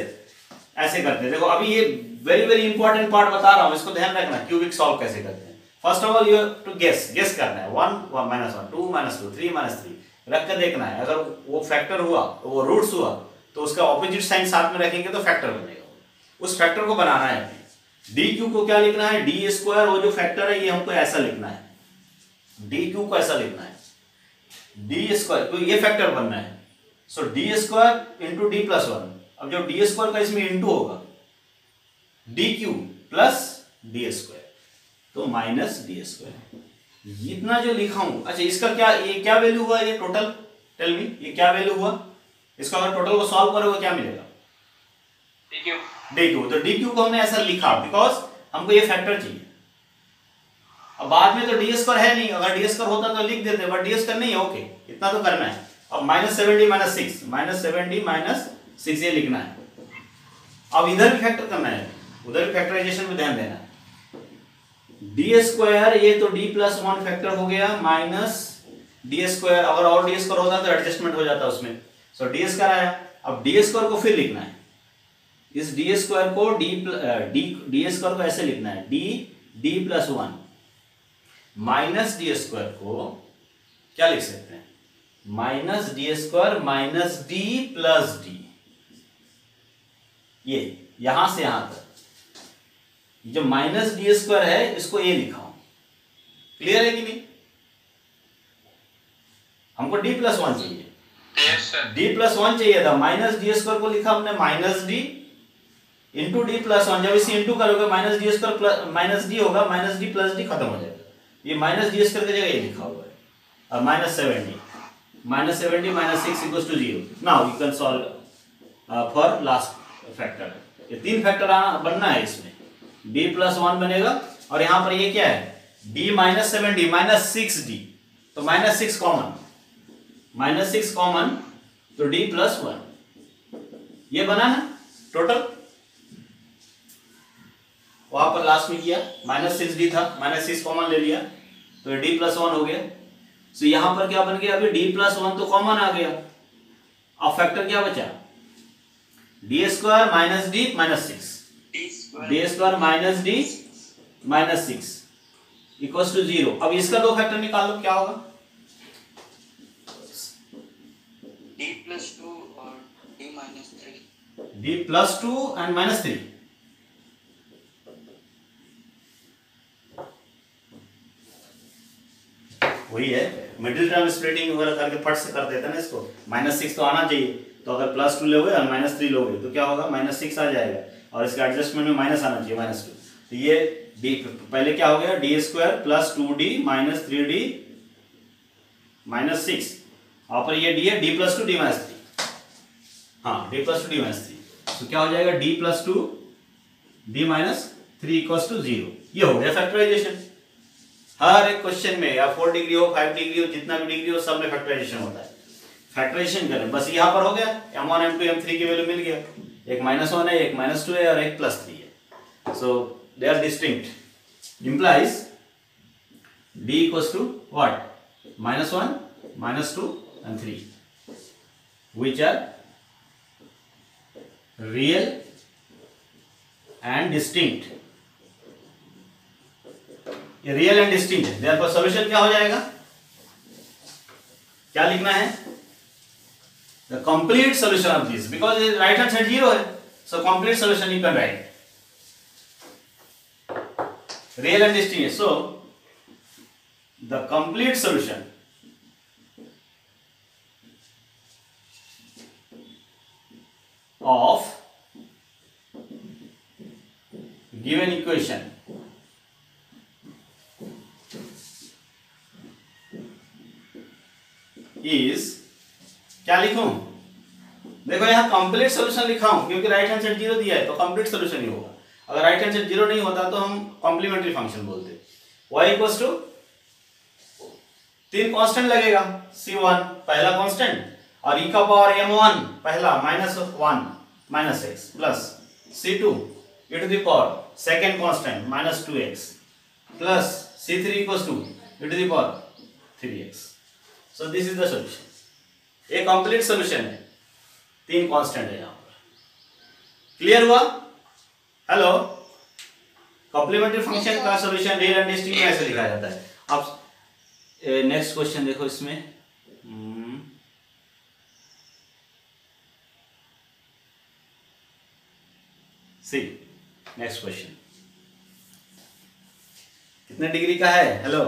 ऐसे करते हैं देखो अभी ये वेरी वेरी इंपॉर्टेंट पार्ट बता रहा हूं इसको ध्यान रखना क्यूबिक सॉल्व कैसे करते हैं first of all you two guess guess करना है one minus one two minus two three minus three रख कर देखना है अगर वो फैक्टर हुआ वो रूट्स हुआ तो उसका ऑपोजिट साइन साथ में रखेंगे तो फैक्टर बनेगा उस फैक्टर को बनाना है डी क्यू को क्या लिखना है डी स्क्वायर वो जो फैक्टर है ये हमको ऐसा लिखना है डी क्यू को ऐसा लिखना है डी स्क्वायर तो ये फैक्टर बनना है so D square into D plus one अब जब डी स्क्वायर का इसमें इंटू होगा D cube plus D square तो माइनस डी स्क्वायर इतना जो लिखा हूं अच्छा इसका क्या ये क्या वैल्यू हुआ ये टोटल टेल मी ये क्या वैल्यू हुआ इसका अगर टोटल को सॉल्व करोगे क्या मिलेगा डी क्यू तो डी क्यू को हमने ऐसा लिखा बिकॉज हमको ये फैक्टर चाहिए अब बाद में तो डी पर है नहीं अगर डीएस पर होता तो लिख देते बट डीएस स्क्वायर नहीं है ओके इतना तो करना है अब minus seven D minus six minus seven D minus six ये लिखना है अब इधर भी फैक्टर करना है उधर भी फैक्टराइजेशन में ध्यान देना है डी स्क्वायर ये तो डी प्लस वन फैक्टर हो गया माइनस डी स्क्वायर अगर और डी स्क्वायर होता तो एडजस्टमेंट हो जाता उसमें सो डी स्क्वायर आया अब डी स्क्वायर को फिर लिखना है इस डी स्क्वायर को डी डी डी स्क्वायर को ऐसे लिखना है D D plus one minus D square को क्या लिख सकते हैं minus D square minus D plus D ये यहां से यहां तक जो माइनस डी स्क्वायर है इसको ए लिखा क्लियर है कि नहीं हमको डी प्लस वन चाहिए डी प्लस वन चाहिए था माइनस डी स्क्वायर को लिखा हमने minus D into D plus one जब इसे इंटू करोगे minus D square minus D होगा माइनस डी प्लस डी खत्म हो जाएगा ये माइनस डी एस करके जगह लिखा हुआ है और minus seventy minus seventy minus six equal to zero now you can solve for last factor ये तीन फैक्टर बनना है इसमें बी प्लस वन बनेगा और यहां पर ये क्या है B minus seven D minus six D तो minus six common minus six common तो डी प्लस वन ये बना है टोटल वहां पर लास्ट में किया माइनस सिक्स डी था माइनस सिक्स कॉमन ले लिया तो डी प्लस वन हो गया सो so, यहां पर क्या बन गया अभी डी प्लस वन तो कॉमन आ गया अब फैक्टर क्या बचा D square minus D minus six D square minus D minus six equal to zero अब इसका दो फैक्टर निकाल लो क्या होगा डी प्लस टू और D minus three D plus two and minus three हुई है मिडिल टर्म स्प्लिटिंग वगैरह करके फट से कर देते हैं ना इसको माइनस सिक्स तो आना चाहिए तो अगर प्लस टू लोगे और माइनस थ्री लोगे तो क्या होगा माइनस सिक्स आ जाएगा और इसका एडजस्टमेंट में माइनस आना चाहिए माइनस टू तो ये डी पहले क्या हो गया D square plus two D minus three D minus six और पर यह डी है D plus two D minus three हाँ D plus two D minus three तो क्या हो जाएगा D plus two D minus three equals to zero ये हो गया फैक्टराइजेशन हर एक क्वेश्चन में या फोर डिग्री हो फाइव डिग्री हो जितना भी डिग्री हो सब में फैक्टराइजेशन होता है फैक्टराइजेशन करें बस यहां पर हो गया M one M two M three की वैल्यू मिल गया एक माइनस वन है एक माइनस टू है और एक प्लस थ्री है so they are distinct implies B equals to what minus one minus two and three which are real and distinct ये रियल एंड डिस्टिंग है पर सोल्यूशन क्या हो जाएगा क्या लिखना है the complete solution of this because right hand side zero है so complete solution you can write real and distinct है so the complete solution of given equation क्या लिखू देखो यहाँ कंप्लीट सोल्यूशन लिखा हूं क्योंकि राइट हैंड साइड जीरो दिया है तो कंप्लीट सोल्यूशन ही होगा अगर राइट हैंड साइड जीरो नहीं होता तो हम कॉम्प्लीमेंट्री फंक्शन बोलते वाई इक्वल टू तीन कॉन्स्टेंट लगेगा सी वन पहला कॉन्स्टेंट और ई e का पावर एम वन पहला minus one minus X plus C two it the power second constant minus two X plus C three equal to it the power three X so this is the solution ये complete solution है तीन constant है यहां पर clear हुआ hello complementary function का solution real and distinct ऐसे लिखा जाता है अब नेक्स्ट क्वेश्चन देखो इसमें सी नेक्स्ट क्वेश्चन कितने डिग्री का है हेलो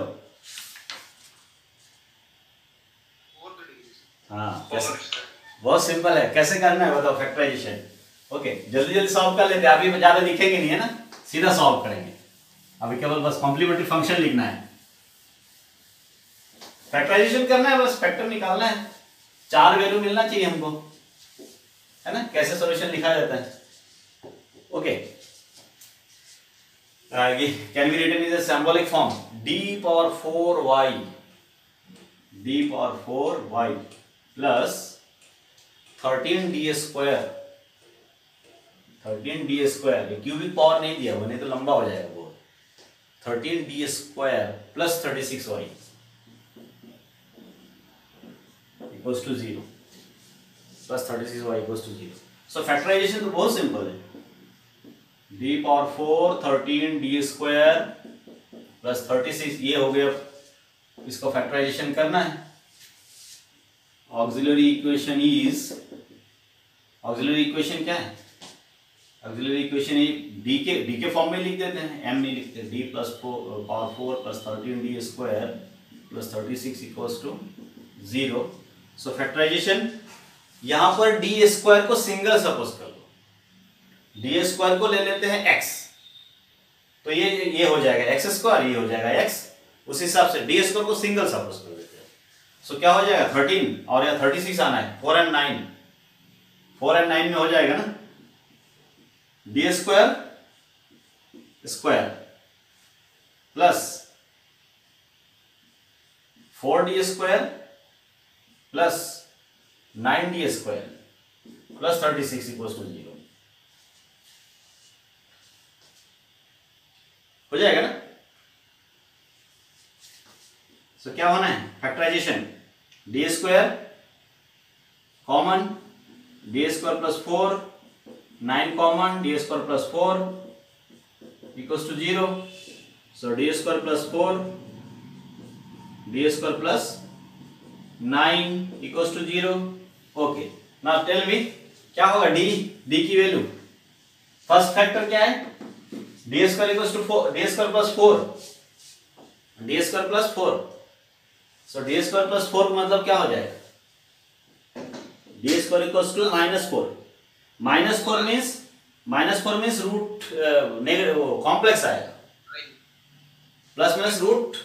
हाँ, बहुत सिंपल है कैसे करना है बताओ फैक्टराइजेशन ओके जल्दी जल्दी सॉल्व कर लेते हैं अभी ज़्यादा लिखेंगे नहीं है ना सीधा सॉल्व करेंगे अभी केवल बस कॉम्प्लीमेंट्री फंक्शन लिखना है फैक्टराइजेशन करना है बस फैक्टर निकालना है चार वैल्यू मिलना चाहिए हमको है ना कैसे सोल्यूशन लिखा जाता है okay can be written is symbolic form D power four Y D power four Y plus thirteen D square thirteen D square cubic power नहीं दिया वो नहीं तो लंबा हो जाएगा वो thirteen D square plus thirty six Y equals to zero plus thirty six Y equals to zero so factorization तो बहुत सिंपल है D power four thirteen D square plus thirty six ये हो गया इसको फैक्टराइजेशन करना है auxiliary equation is auxiliary equation क्या है ऑक्सिलरी इक्वेशन डी के डी के फॉर्म में लिख देते हैं एम नहीं लिखते D plus power four plus thirteen D square plus thirty six equals to zero so factorization यहां पर डी स्क्वायर को सिंगल सपोज कर लो डी स्क्वायर को ले लेते हैं एक्स तो ये ये हो जाएगा एक्स स्क्वायर ये हो जाएगा एक्स उस हिसाब से डी स्क्वायर को सिंगल सपोज कर सो क्या हो जाएगा थर्टीन और यहाँ थर्टी सिक्स आना है four and nine four and nine में हो जाएगा ना D square square plus four D square plus nine D square plus thirty six equal to zero हो जाएगा ना सो क्या होना है factorization D square common D square plus four nine common D square plus four equals to zero so D square plus four D square plus nine equals to zero okay now tell me क्या होगा D D की value first factor क्या है D square equals to four D square plus four D square plus four so D square plus four मतलब क्या हो जाएगा D square equal to minus four minus four means minus four means root complex आएगा plus minus root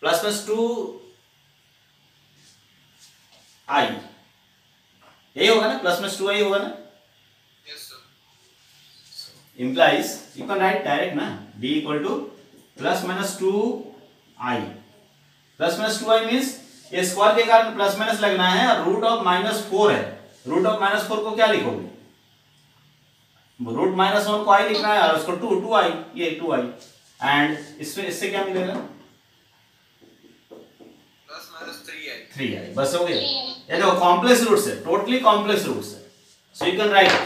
plus minus two I यही होगा ना plus minus two i होगा ना implies you can write direct ना D equal to plus minus two I plus minus two I mean ये square के कारण प्लस माइनस लगना है रूट ऑफ माइनस फोर है रूट ऑफ माइनस फोर को क्या लिखोगे रूट माइनस वन को आई लिखना है और उसको टू टू आई ये टू आई एंड इसमें इससे क्या मिलेगा थ्री आई बस हो गया ये देखो कॉम्प्लेक्स रूट है टोटली कॉम्प्लेक्स रूट है so you can write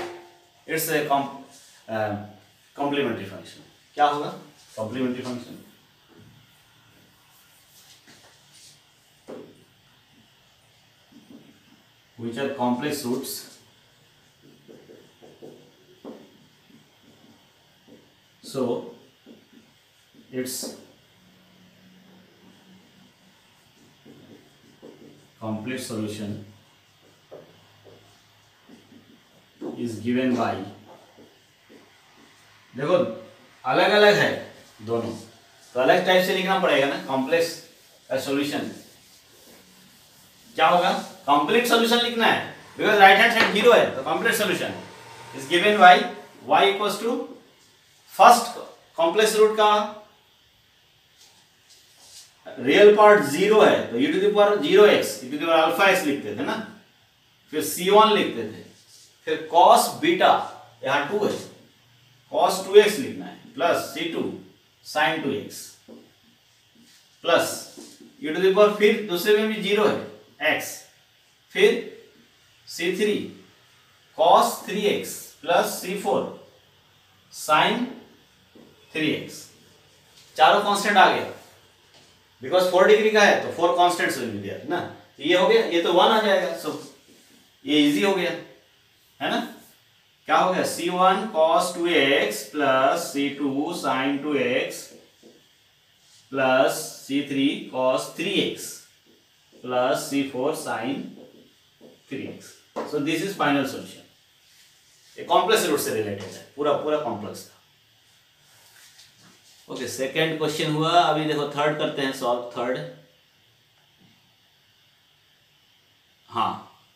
it's complementary function क्या होगा complementary function which are complex roots. So its complete solution is given by देखो अलग अलग है दोनों तो अलग टाइप से लिखना पड़ेगा ना कॉम्प्लेक्स का सॉल्यूशन क्या होगा कंप्लीट सोल्यूशन लिखना है because right hand side zero है तो complete solution is given Y Y equals to first complex root का रियल पार्ट जीरो है तो e to the power zero X e to the power alpha X लिखते थे ना फिर C one लिखते थे फिर कॉस बीटा यहां टू है कॉस टू एक्स लिखना है plus C two sine two X plus e to the power फिर दूसरे में भी जीरो है एक्स फिर C three cos three X plus C four sine three X चारों कॉन्स्टेंट आ गया बिकॉज फोर डिग्री का है तो फोर कॉन्स्टेंट दिया ना ये हो गया ये तो वन आ जाएगा सो ये इजी हो गया है ना क्या हो गया C one cos two X plus C two sine two X plus C three cos three X plus C four sine 3x. So this is final solution. ये कॉम्प्लेक्स रूट से रिलेटेड है पूरा पूरा कॉम्प्लेक्स था okay second question हुआ अभी देखो third करते हैं सॉल्व थर्ड हाँ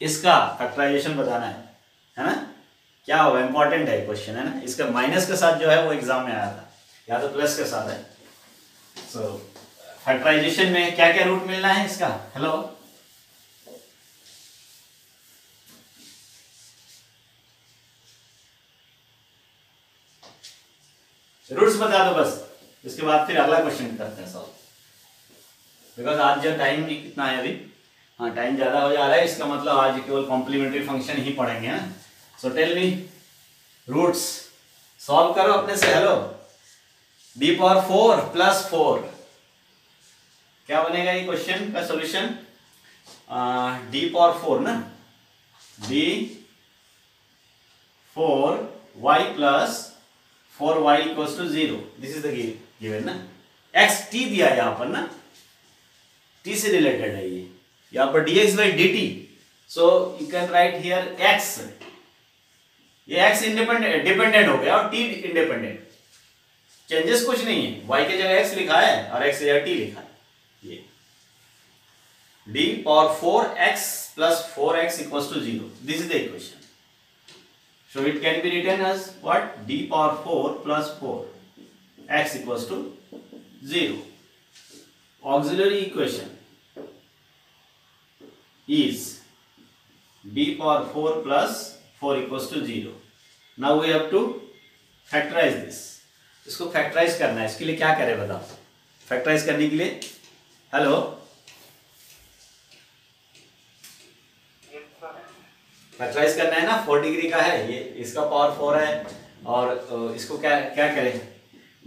इसका फैक्टराइजेशन बताना है है ना क्या होगा इंपॉर्टेंट है क्वेश्चन है ना इसका माइनस के साथ जो है वो एग्जाम में आया था या तो प्लस के साथ है सो so, फैक्टराइजेशन में क्या क्या रूट मिलना है इसका हेलो रूट्स बता दो बस इसके बाद फिर अगला क्वेश्चन करते हैं सॉल्व बिकॉज आज जो टाइम कितना है अभी हाँ टाइम ज़्यादा हो जा रहा है इसका मतलब आज केवल कॉम्प्लीमेंट्री फंक्शन ही पढ़ेंगे हैं so tell me roots solve करो अपने से hello B power four plus four क्या बनेगा ये क्वेश्चन का सोल्यूशन डी पावर फोर ना D four Y plus four Y equals to zero this is the given ना एक्स टी दिया यहां पर ना टी से रिलेटेड है ये यहां पर DX by D T so you can write here X ये एक्स इंडिपेंडेंट डिपेंडेंट हो गया और टी इंडिपेंडेंट चेंजेस कुछ नहीं है वाई के जगह एक्स लिखा है और एक्स या टी लिखा है ये D power four X plus four X equals to zero this is the equation So it can be written as what? d power 4 plus 4 x equals to 0. Auxiliary equation is d power 4 plus 4 equals to 0. Now we have to factorize this. इसको factorize करना है इसके लिए क्या करें बताओ factorise करने के लिए हेलो फैक्टराइज करना है ना फोर डिग्री का है ये इसका पावर फोर है और इसको क्या क्या करें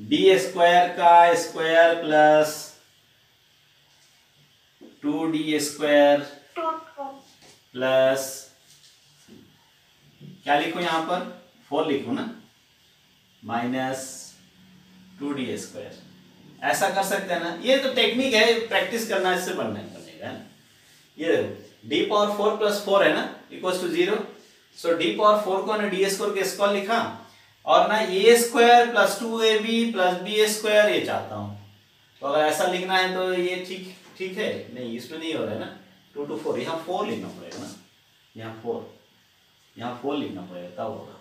डी स्क्वायर का square plus two D square plus क्या लिखो यहां पर फोर लिखो ना माइनस टू डी स्क्वायर ऐसा कर सकते हैं ना ये तो टेक्निक है प्रैक्टिस करना इससे बनना बनेगा ये देखो D power four plus four है ना equal to zero so D power four को ना डी स्क्वायर के स्क्वायर लिखा और ना A square plus two A B plus B square ये चाहता हूँ तो अगर ऐसा लिखना है तो ये ठीक ठीक है नहीं इसमें नहीं हो रहा है ना टू टू फोर यहाँ फोर लिखना पड़ेगा ना यहाँ फोर यहाँ फोर लिखना पड़ेगा तब होगा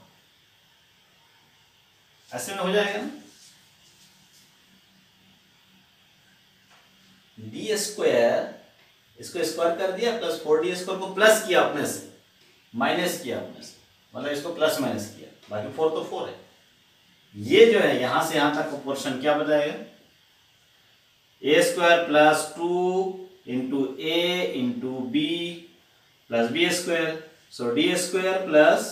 ऐसे में हो जाएगा ना डी स्क्वायर इसको स्क्वायर कर दिया प्लस फोर डी स्क्वायर को प्लस किया अपने से माइनस किया अपने से मतलब इसको प्लस माइनस किया बाकी फोर तो फोर है ये जो है यहां से यहां तक का पोर्शन क्या बताएगा A square plus two into A into B plus B square so D square plus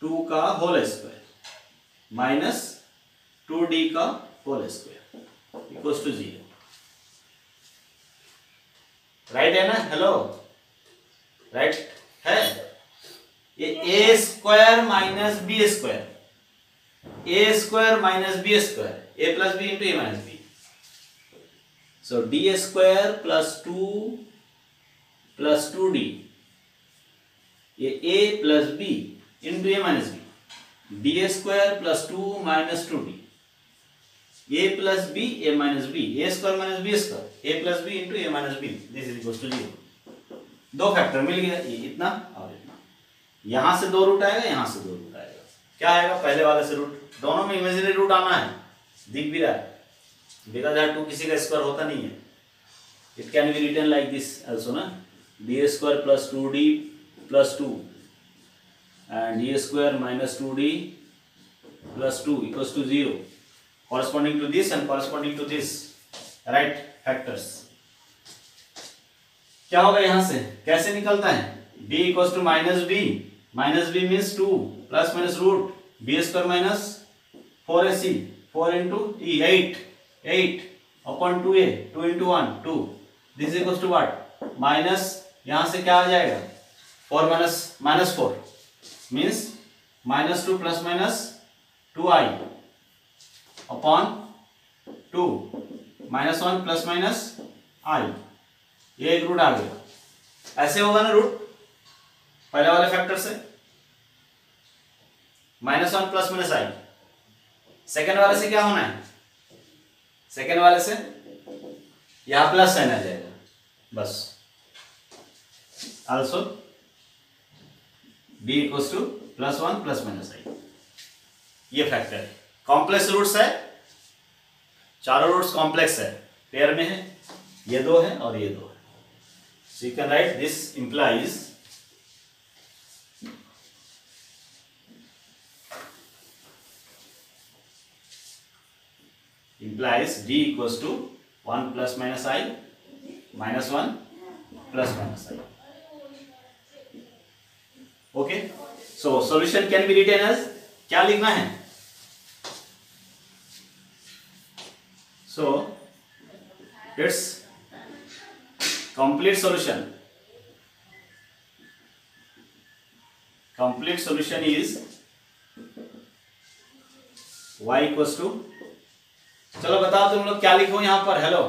two का whole square minus two D का whole square equals to zero right है ना हेलो राइट है ये A square minus B square A square minus B square A plus B into A minus B so D square plus two plus two D ये A plus B into A minus B D square plus two minus two D A plus B A minus B A square minus B square A plus B into A minus B this is equal to zero दो factor मिल गया ये इतना और इतना यहां से दो रूट आएगा यहां से दो रूट आएगा क्या आएगा पहले वाले से रूट दोनों में इमेजिनरी रूट आना है दिख भी रहा है बिकॉज यहाँ टू किसी का स्क्वायर होता नहीं है it can it can be written like this also na d square plus 2d plus 2 A square minus two D plus two equals to zero corresponding to this and corresponding to this right factors क्या होगा यहां से कैसे निकलता है b equals to minus B minus B means to plus minus root B square minus four A C four into eight eight upon two A two into one two this equals to what minus यहां से क्या आ जाएगा four minus minus four means minus two plus minus two I upon two minus one plus minus I ये एक root आ गया ऐसे होगा ना रूट पहले वाले फैक्टर से minus one plus minus I second वाले से क्या होना है सेकेंड वाले से यहां प्लस साइन आ जाएगा बस also B equal to plus one plus minus I ये फैक्टर है कॉम्प्लेक्स रूट्स है चारों रूट्स कॉम्प्लेक्स है पेयर में है ये दो है और ये दो है see can write this implies implies D equals to one plus minus I minus one plus minus I okay so solution can be written as क्या लिखना है So its complete solution complete solution is y equals to चलो बताओ तुम लोग क्या लिखो यहां पर हेलो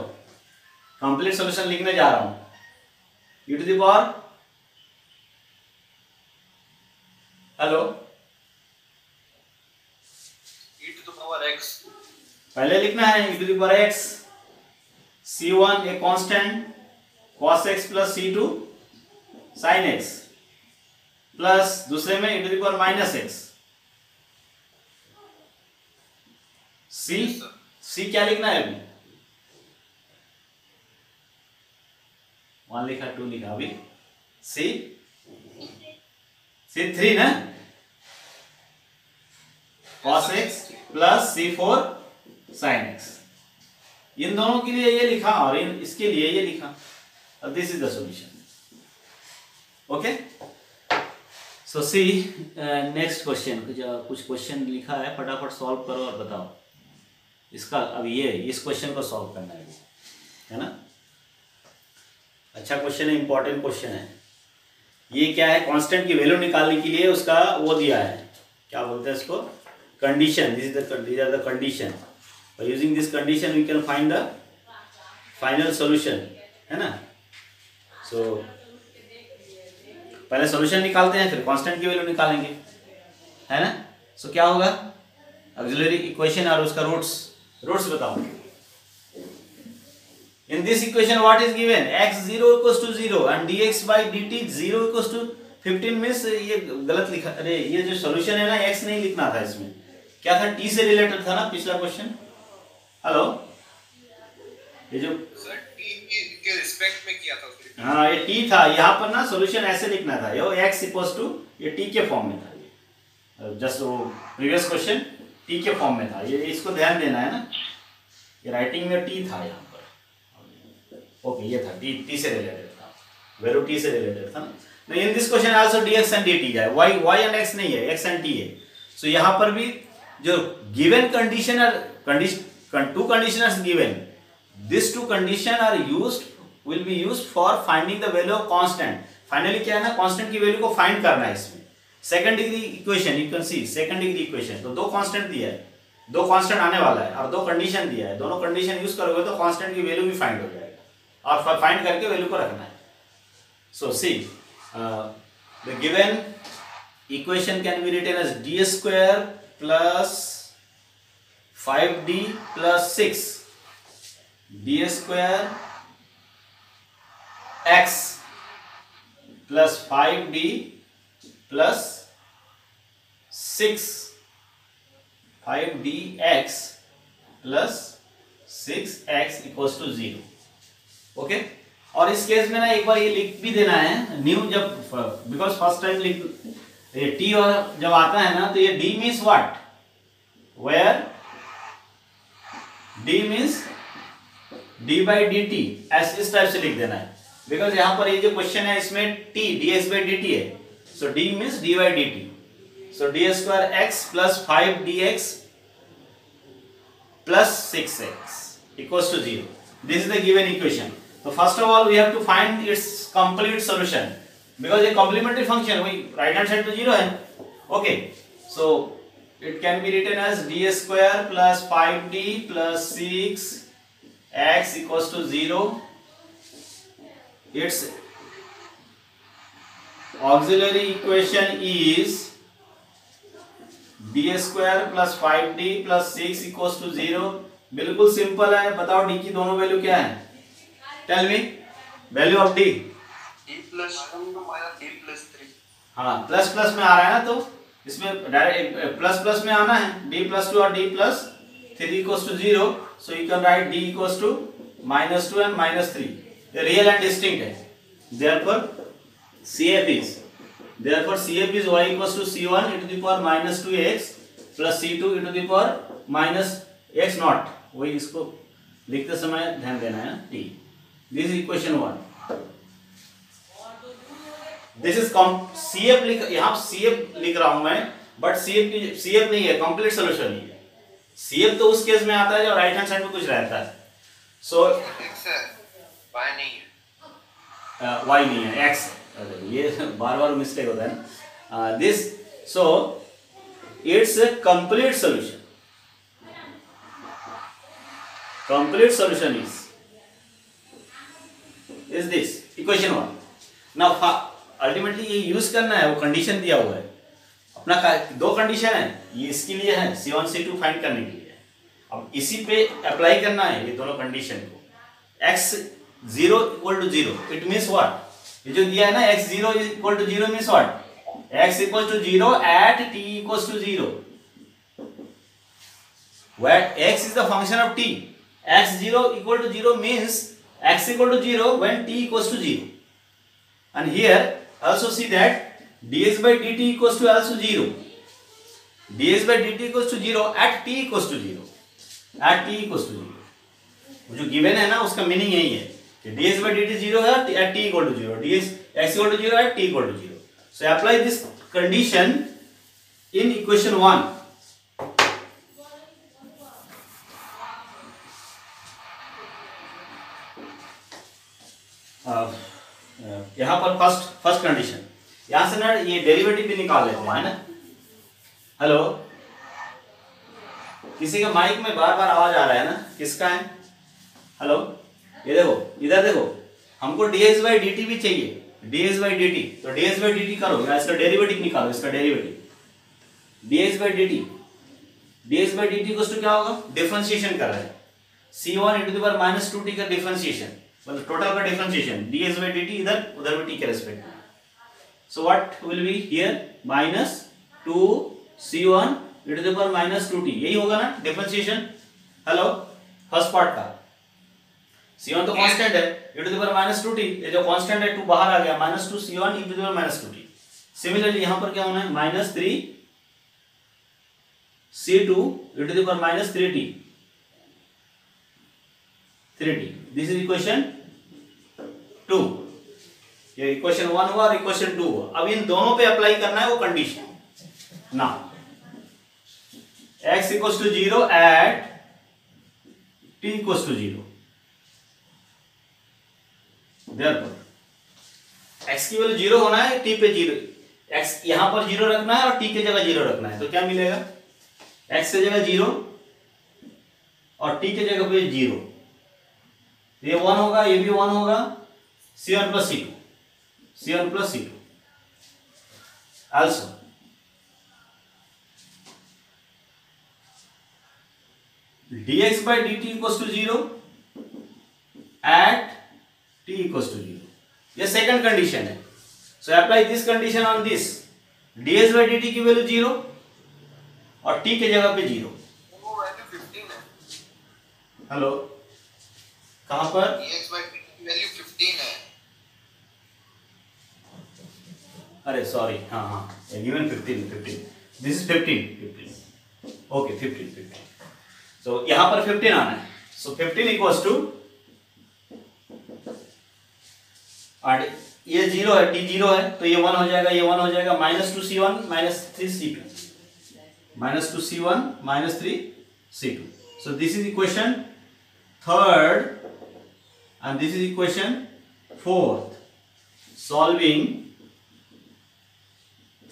कंप्लीट सोल्यूशन लिखने जा रहा हूं e to the power hello पहले लिखना है e to the power X C one A constant cos X plus C two sine X plus दूसरे में e to the power minus X C C क्या लिखना है अभी वन लिखा टू लिखा अभी सी सी थ्री ना cos X plus C four sine X इन दोनों के लिए ये लिखा और इन इसके लिए ये लिखा अब this is the solution okay so see next question कुछ uh, क्वेश्चन लिखा है फटाफट सॉल्व करो और बताओ इसका अब ये इस क्वेश्चन को सॉल्व करना है है ना अच्छा क्वेश्चन है इंपॉर्टेंट क्वेश्चन है ये क्या है कांस्टेंट की वैल्यू निकालने के लिए उसका वो दिया है क्या बोलते हैं इसको condition this is the condition by using this condition we can find the final solution है na so पहले सॉल्यूशन निकालते हैं फिर कांस्टेंट की वैल्यू निकालेंगे है ना सो so, क्या होगा ऑक्सिलरी इक्वेशन और उसका रूट्स रूट्स बताओ in this equation what is given x 0 equals to 0 and dx by dt 0 equals to 15 means ये गलत लिखा अरे ये जो सोल्यूशन है ना x नहीं लिखना था इसमें क्या था t से रिलेटेड था ना पिछला क्वेश्चन हेलो ये जो के रिस्पेक्ट में किया था हाँ ये टी था यहाँ पर ना सॉल्यूशन ऐसे लिखना था यो एक्स इक्वल्स टू ये टी के फॉर्म में था ये जस्ट वो प्रीवियस क्वेश्चन टी के फॉर्म में था ये इसको ध्यान देना है ना ये राइटिंग में टी था यहाँ पर ओके ये था टी टी से रिलेटेड था वेरू टी से रिलेटेड था ना in this question also D X and D T है वाई वाई एंड एक्स नहीं है एक्स एंड टी है सो so, यहाँ पर भी जो गिवन कंडीशन और condition two conditions given these two condition are used will be used for finding the value of constant finally क्या है ना constant की value को find करना है इसमें second degree equation you can see second degree equation तो दो constant दिया है दो कांस्टेंट आने वाला है और दो कंडीशन दिया है दोनों कंडीशन यूज करोगे तो कांस्टेंट की वैल्यू भी फाइंड हो जाएगा और फाइंड करके वैल्यू को रखना है so see the given equation can be written as d square plus five D plus six D square X plus five D plus six five D X plus six X equals to zero okay और इस case में ना एक बार ये लिख भी देना है न्यू जब बिकॉज फर्स्ट टाइम लिख ये टी और जब आता है ना तो ये D means what where D means D by D T S इस टाइप से लिख देना है बिकॉज यहां पर ये जो क्वेश्चन है इसमें T D S by D T है so D means D by D T so D square X plus five D X plus six X equal to zero this is the given equation तो first of all we have to find its complete solution because ये complementary function right hand side तो zero है okay so it can be written as d square plus 5d plus 6 x equals to 0 its auxiliary equation is d square plus 5d plus 6 equals to 0 बिल्कुल simple है बताओ d की दोनों value क्या है tell me value of d plus हाँ plus plus में आ रहा है ना तो इसमें डायरेक्ट प्लस प्लस में आना है डी प्लस टू और D plus three equal to zero so you can write D equal to minus two and minus three real and distinct है for C therefore cf is therefore cf is y equals to c1 e to the power minus 2x plus c2 e to the power minus x not वही इसको लिखते समय ध्यान देना है t this equation one this is c f लिख यहां C F लिख रहा हूं मैं बट सी एफ की सीएफ नहीं है कंप्लीट सोल्यूशन ही है सी एफ तो उस केस में आता है जो राइट हैंड साइड में कुछ रहता है सो वाई नहीं है वाई नहीं है एक्स ये बार बार मिस्टेक होता है ना this so it's complete solution complete solution is is this equation one now ultimately ये यूज करना है वो कंडीशन दिया हुआ है अपना दो कंडीशन है ये इसके लिए है C one C two find करने के लिए अब इसी पे अप्लाई करना है ये दोनों कंडीशन को x zero equal to zero it means what ये जो दिया है ना x zero equal to zero means what x equal to zero at t equal to zero x is the function of t x zero equal to zero means x equal to zero when t equal to zero and here also see that ds by dt equals to also zero ds by dt equals to zero at t equals to zero at t equals to 0 जो given है ना उसका meaning यही है कि ds by dt zero है at t equal to zero ds x equal to zero at t equal to zero so apply this condition in equation 1 यहाँ पर फर्स्ट फर्स्ट कंडीशन यहाँ से ना ये डेरिवेटिव भी निकाल लेते हैं ना हेलो किसी के माइक में बार बार आवाज आ रहा है ना किसका है हेलो ये देखो इधर देखो हमको डीएस बाई डी भी चाहिए डीएस बाई डी तो डीएस बाई डी करो या इसका डेरिवेटिव निकालो इसका derivative ds by d ds by d t क्या होगा डिफ्रेंसिएशन कर रहे हैं सी वन इंटू दाइनस टू टी का डिफ्रेंसिएशन मतलब टोटल का डिफरेंशिएशन ds एस बाई इधर उधर भी t के respect so what will be here minus 2 c1 e it is पर माइनस 2t यही होगा ना डिफरेंशिएशन हेलो फर्स्ट पार्ट का c1 तो कांस्टेंट है e to the power minus two t ये जो कांस्टेंट है टू बाहर आ गया minus 2 c1 e e to the power minus 2t similarly यहां पर क्या होना है minus 3 c2 two e to the power minus three t three t this is equation two ये इक्वेशन वन हुआ और इक्वेशन टू हुआ अब इन दोनों पे अप्लाई करना है वो कंडीशन ना x equal to zero at t equal to zero x की वैल्यू जीरो होना है टी पे जीरो एक्स यहां पर जीरो रखना है और टी के जगह जीरो रखना है तो क्या मिलेगा एक्स के जगह जीरो और टी के जगह पे जीरो ये वन होगा ये भी वन होगा c one plus C2. C1 plus C2. Also, dx by dt equals to 0 at t equals to 0. ये सेकंड कंडीशन है so apply this condition on this ds by d t की value zero और T के जगह पे zero hello कहां पर value fifteen है अरे सॉरी हाँ हाँ even fifteen fifteen this is fifteen fifteen okay fifteen fifteen so यहां पर फिफ्टीन आना है so fifteen equals to and ये जीरो है टी जीरो है तो ये वन हो जाएगा ये वन हो जाएगा minus two c one minus three c two minus two c one minus three c two so this is equation third and this is equation fourth solving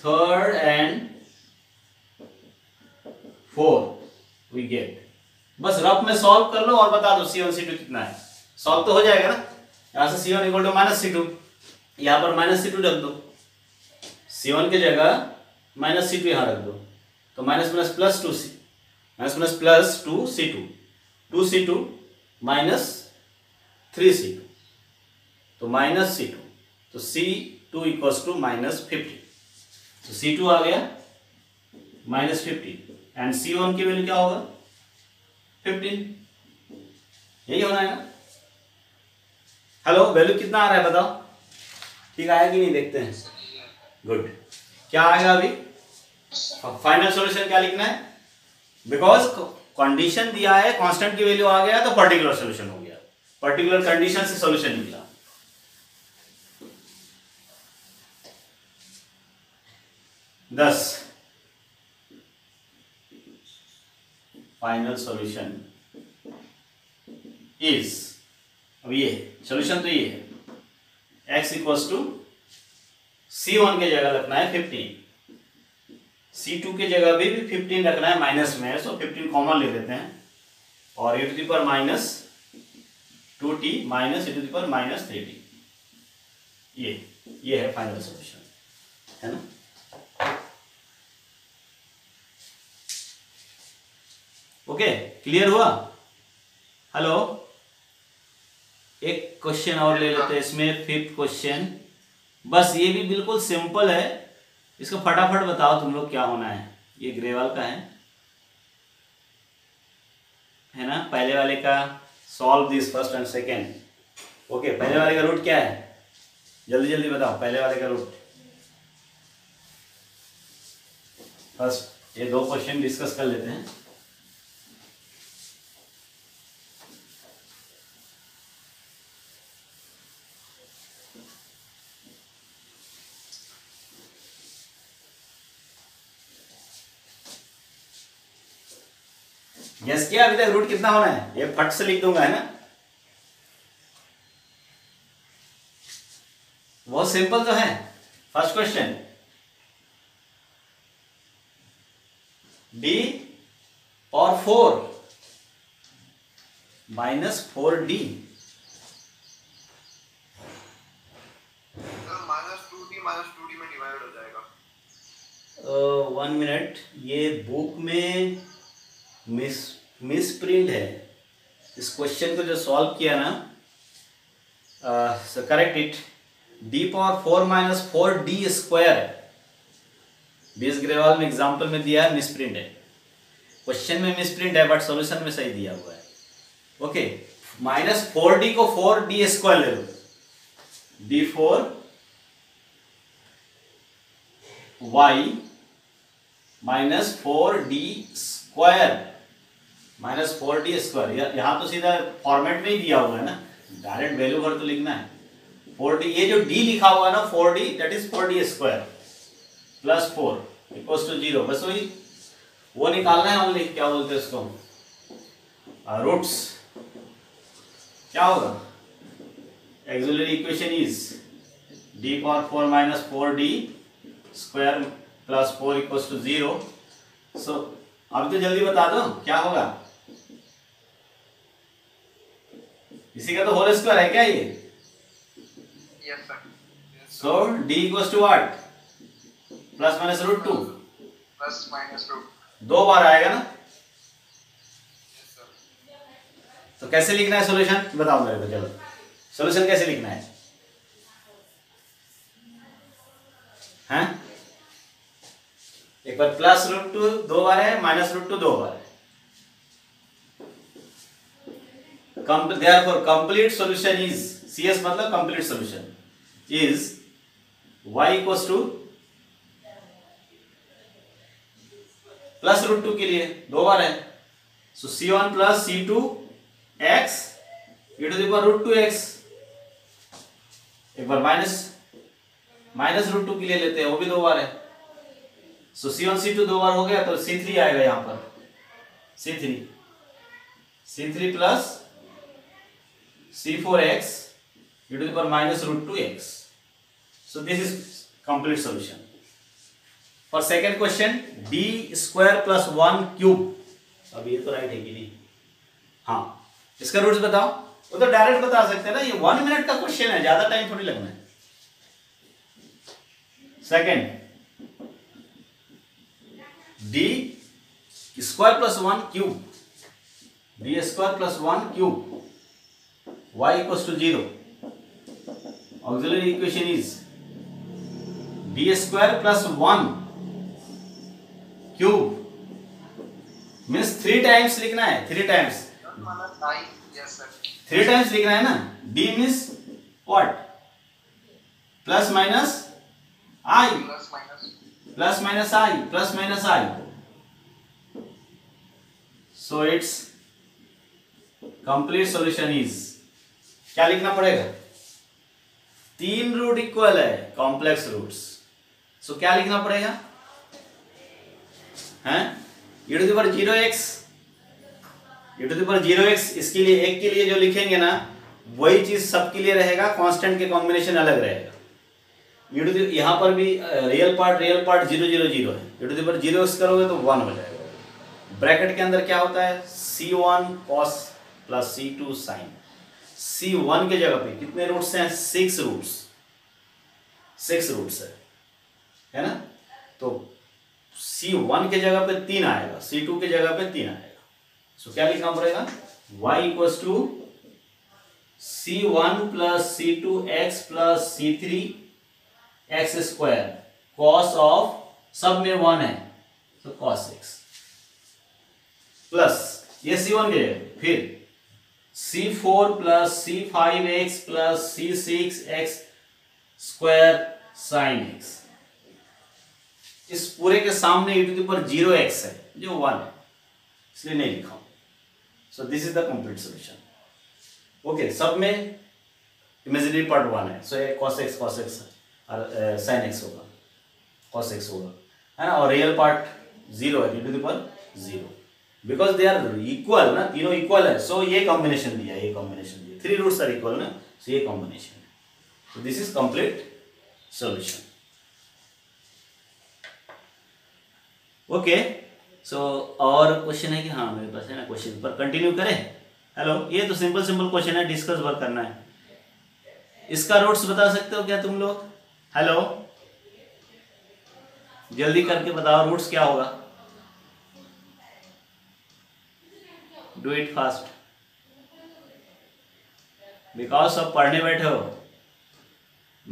third and fourth we get बस rough में solve कर लो और बता दो c one सी two कितना है solve तो हो जाएगा ना यहां से c one equal to minus c two यहां पर माइनस सी टू रख दो सी वन की जगह माइनस सी टू यहाँ रख दो तो minus minus plus two c minus minus plus two c two two c two minus three c two तो माइनस सी टू तो c two equals to minus fifty तो सी टू आ गया minus fifteen and c one की value क्या होगा fifteen यही होना है ना हेलो वैल्यू कितना आ रहा है बताओ ठीक आया कि नहीं देखते हैं गुड क्या आएगा अभी फाइनल सॉल्यूशन क्या लिखना है बिकॉज कंडीशन दिया है कांस्टेंट की वैल्यू आ गया तो पर्टिकुलर सॉल्यूशन हो गया पर्टिकुलर कंडीशन से सॉल्यूशन निकला दस फाइनल सॉल्यूशन इज अब ये सॉल्यूशन तो ये है x equals to c one के जगह रखना है फिफ्टीन सी टू के जगह भी फिफ्टीन रखना है माइनस में सो फिफ्टीन कॉमन ले देते हैं और ए टू पर minus two t minus a to पर माइनस थ्री टी ये ये है फाइनल सॉल्यूशन है ना ओके क्लियर हुआ हेलो एक क्वेश्चन और ले लेते हैं इसमें फिफ्थ क्वेश्चन बस ये भी बिल्कुल सिंपल है इसको फटाफट बताओ तुम लोग क्या होना है ये ग्रेवाल का है है ना पहले वाले का solve this first and second okay पहले वाले का रूट क्या है जल्दी जल्दी बताओ पहले वाले का रूट फर्स्ट ये दो क्वेश्चन डिस्कस कर लेते हैं किया अभी तक रूट कितना होना है ये फट से लिख दूंगा है ना बहुत सिंपल तो है फर्स्ट क्वेश्चन डी और four minus four d minus two d minus two d में डिवाइड हो जाएगा वन uh, मिनट ये बुक में मिस मिस प्रिंट है इस क्वेश्चन को जो सॉल्व किया ना so correct it d power four minus four d square B S Grewal में एग्जाम्पल में दिया है मिसप्रिंट है क्वेश्चन में मिसप्रिंट है बट सोल्यूशन में सही दिया हुआ है ओके माइनस फोर डी को फोर डी स्क्वायर ले लो d four y minus four d square minus four t square यहाँ तो सीधा फॉर्मेट में ही दिया हुआ है ना डायरेक्ट वैल्यू भर तो लिखना है फोर डी ये जो डी लिखा हुआ है ना four d that is four d square plus four equal to zero बस वही वो निकालना है ओनली क्या बोलते हैं इसको रूट्स uh, क्या होगा auxiliary equation is d power four minus four d square plus four equal to zero so अभी तो जल्दी बता दो क्या होगा इसी का तो होल स्क्वायर है क्या ये so d equal to what plus minus root two plus minus root दो बार आएगा ना yes, तो कैसे लिखना है सॉल्यूशन बताओ मेरे को चलो सॉल्यूशन कैसे लिखना है हैं हाँ? एक बार प्लस रूट टू दो बार है माइनस रूट टू दो बार है therefore complete solution is cs matlab complete solution is y equals to plus root two के लिए दो बार है so c one plus c two x e to the power root two x एक बार माइनस माइनस रूट टू के लिए लेते हैं वो भी दो बार है so C one C to दो बार हो गया तो सी थ्री आएगा यहां पर c three c three plus c four x e to the minus root two x so this is complete solution for second question d square plus one cube अब ये तो राइट है कि नहीं हाँ इसका रूट्स बताओ वो तो डायरेक्ट बता सकते हैं ना ये वन मिनट का क्वेश्चन है ज्यादा टाइम थोड़ी लगना है second d square plus one cube d square plus one cube y equals to zero. auxiliary equation is b square plus one cube Means three times लिखना है three times. थ्री टाइम्स लिखना है ना d means what plus minus i plus minus i plus minus i so its complete solution is क्या लिखना पड़ेगा तीन root equal है कॉम्प्लेक्स रूट्स सो क्या लिखना पड़ेगा जीरो एक्स ई पर जीरो एक्स इसके लिए एक के लिए जो लिखेंगे ना वही चीज सबके लिए रहेगा कांस्टेंट के कॉम्बिनेशन अलग रहेगा e यहां पर भी real part real part zero zero zero है ई जीरो एक्स करोगे तो वन हो जाएगा ब्रैकेट के अंदर क्या होता है c one cos plus c two sine c one के जगह पे कितने रूट्स हैं सिक्स रूट्स सिक्स रूट्स है है ना तो सी वन के जगह पे तीन आएगा सी टू के जगह पे तीन आएगा सो क्या लिखना पड़ेगा y equals to c one plus c two x plus c three x square cos of सब में वन है तो कॉस एक्स प्लस ये सी वन के फिर c four plus c five x plus c six x square sine x इस पूरे के सामने ई टू पर जीरो एक्स है जो वन है इसलिए नहीं लिखा so this is the complete solution okay सब में इमेजिनरी पार्ट वन है so cos x cos x और साइन uh, एक्स होगा कॉस एक्स होगा है ना और रियल पार्ट जीरो है ई टू पर zero because they are equal ना तीनों इक्वल है सो so ये कॉम्बिनेशन दिया ये कॉम्बिनेशन दिया थ्री रूट्स आर इक्वल ना सो so ये कॉम्बिनेशन है so this is complete solution okay so और क्वेश्चन है कि हाँ मेरे पास है ना क्वेश्चन पर कंटिन्यू करें हेलो ये तो सिंपल सिंपल क्वेश्चन है डिस्कस वर्क करना है इसका रूट्स बता सकते हो क्या तुम लोग हेलो जल्दी करके बताओ रूट्स क्या होगा डू इट फास्ट बिकॉज सब पढ़ने बैठे हो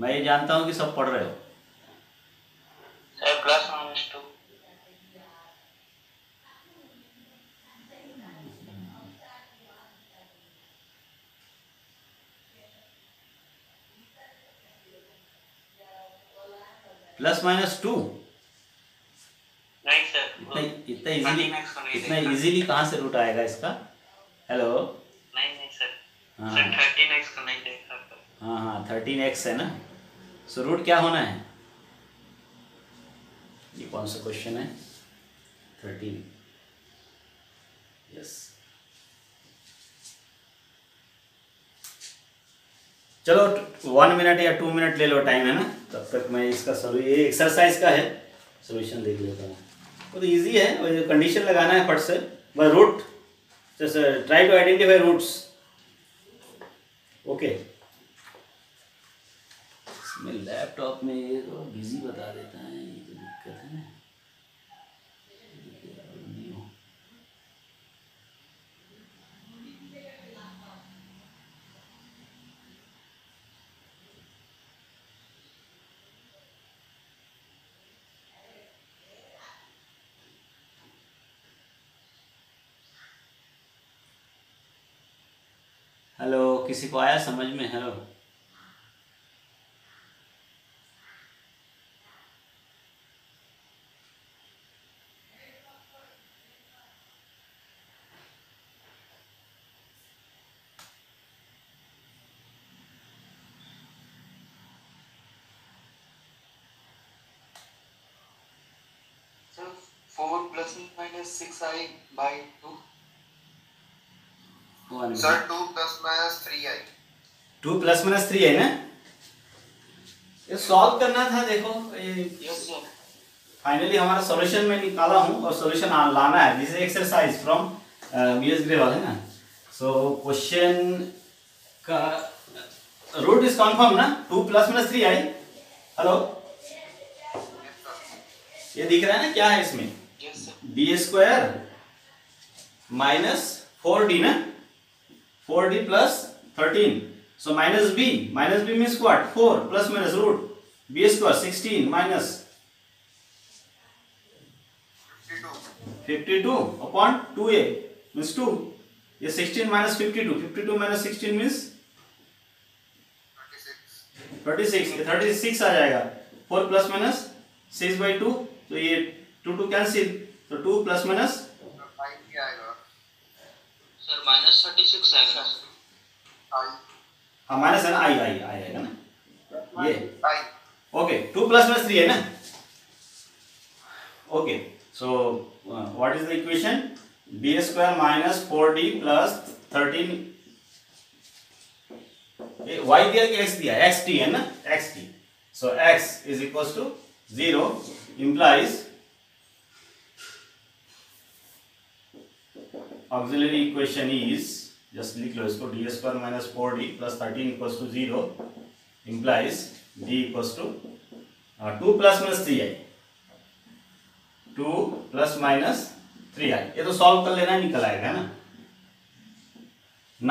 मैं ये जानता हूँ कि सब पढ़ रहे हो प्लस माइनस टू इतना इतना इजीली इतना इजीली कहाँ से रूट आएगा इसका हेलो नहीं नहीं सर हाँ थर्टीन एक्स का नहीं देखा हाँ हाँ थर्टीन एक्स है ना सो रूट क्या होना है ये कौन सा क्वेश्चन है थर्टीन यस चलो वन मिनट या टू मिनट ले लो टाइम है ना तब तक मैं इसका सोल्यू ये एक्सरसाइज का है सोल्यूशन देख लेता हूँ वो तो ईजी है जो कंडीशन लगाना है फट से बाय रूट जैसे try to identify roots okay laptop में ये तो बिजी बता देते किसी को आया समझ में है four plus minus six i by two वाले sir two plus minus three i two plus minus three i ना ये सॉल्व करना था देखो फाइनली हमारा सॉल्यूशन में निकाला हूँ और सॉल्यूशन लाना है this exercise from B S S Grewal है ना सो क्वेश्चन का रूट इज कॉन्फर्म ना two plus minus three i hello ये दिख रहा है ना क्या है इसमें b square minus four d ना four d plus thirteen so minus b minus b mean squat four plus minus root b square sixteen minus fifty two upon two a means two ये sixteen minus fifty two fifty two minus sixteen means thirty six thirty six आ जाएगा four plus minus six by two तो ये two two cancel तो two plus minus minus thirty six आएगा हाँ minus है ना आई आई आई है ना uh, ये okay two plus minus three है ना okay so what is the equation b square minus four d plus thirteen y दिया कि एक्स दिया एक्स टी है ना x t so x is equal to zero implies auxiliary equation is just लिख लो इसको d square minus four d plus thirteen equals to zero implies d equals to two plus minus three i two plus minus three i ये तो solve कर लेना निकल आएगा ना